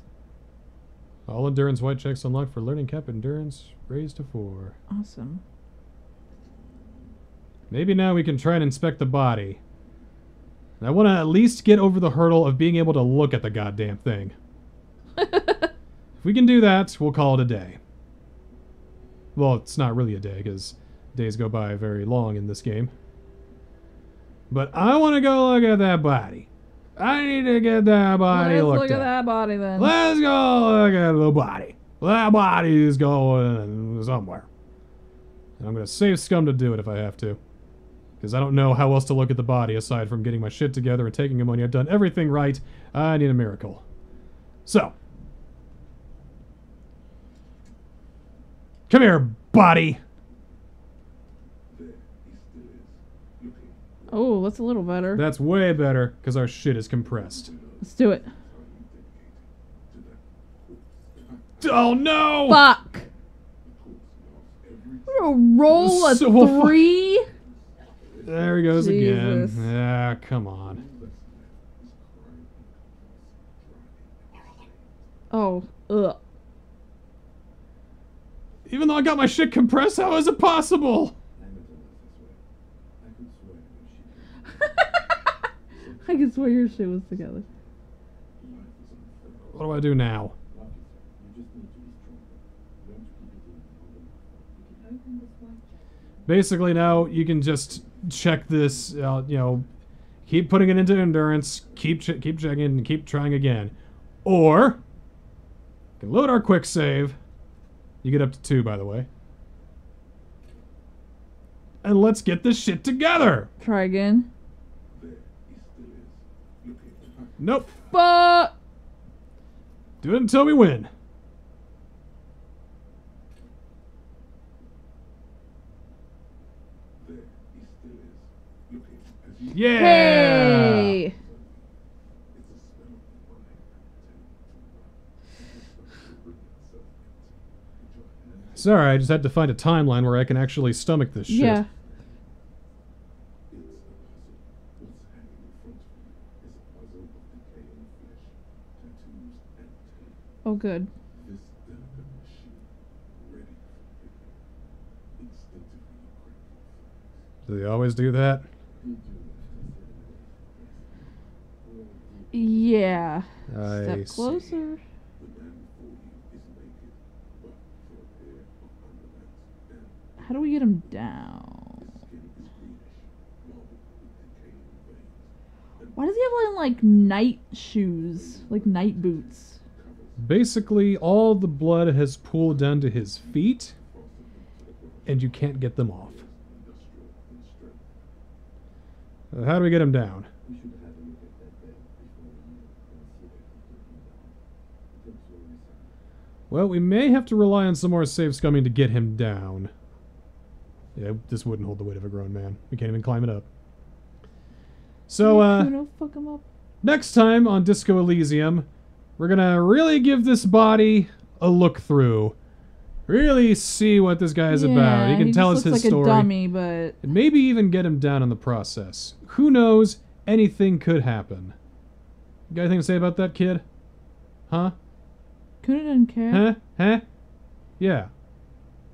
All endurance white checks unlocked for learning cap endurance raised to four. Awesome. Maybe now we can try and inspect the body. I want to at least get over the hurdle of being able to look at the goddamn thing. if we can do that, we'll call it a day. Well, it's not really a day because days go by very long in this game. But I want to go look at that body. I need to get that body Let's looked look at at. that body then. Let's go look at the body. That body is going somewhere. And I'm going to save scum to do it if I have to. Because I don't know how else to look at the body aside from getting my shit together and taking ammonia. I've done everything right. I need a miracle. So. Come here, body. Oh, that's a little better. That's way better because our shit is compressed. Let's do it. Oh no! Fuck. A roll of So three. There he goes again. Jesus. Ah, come on. Oh, ugh. Even though I got my shit compressed, how is it possible? I can swear your shit was together. What do I do now? Basically, now you can just check this. Uh, you know, keep putting it into endurance. Keep ch- keep checking and keep trying again, or you can load our quick save. You get up to two, by the way. And let's get this shit together. Try again. Nope. Fuck. Do it until we win. Yeah. Hey. Sorry, I just had to find a timeline where I can actually stomach this shit. Yeah. Oh, good. Do they always do that? Yeah. I Step see. How do we get him down? Why does he have like, night shoes, like night boots? Basically, all the blood has pooled down to his feet, and you can't get them off. Uh, how do we get him down? Well, we may have to rely on some more safe scumming to get him down. Yeah, this wouldn't hold the weight of a grown man. We can't even climb it up. So, uh, Kuno, fuck him up. next time on Disco Elysium, we're gonna really give this body a look through. Really see what this guy is about. He Yeah, can tell us his like story. a dummy, but maybe even get him down in the process. Who knows? Anything could happen. You got anything to say about that kid? Huh? Kuno doesn't care. Huh? Huh? Yeah.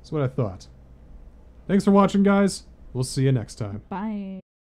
That's what I thought. Thanks for watching, guys. We'll see you next time. Bye.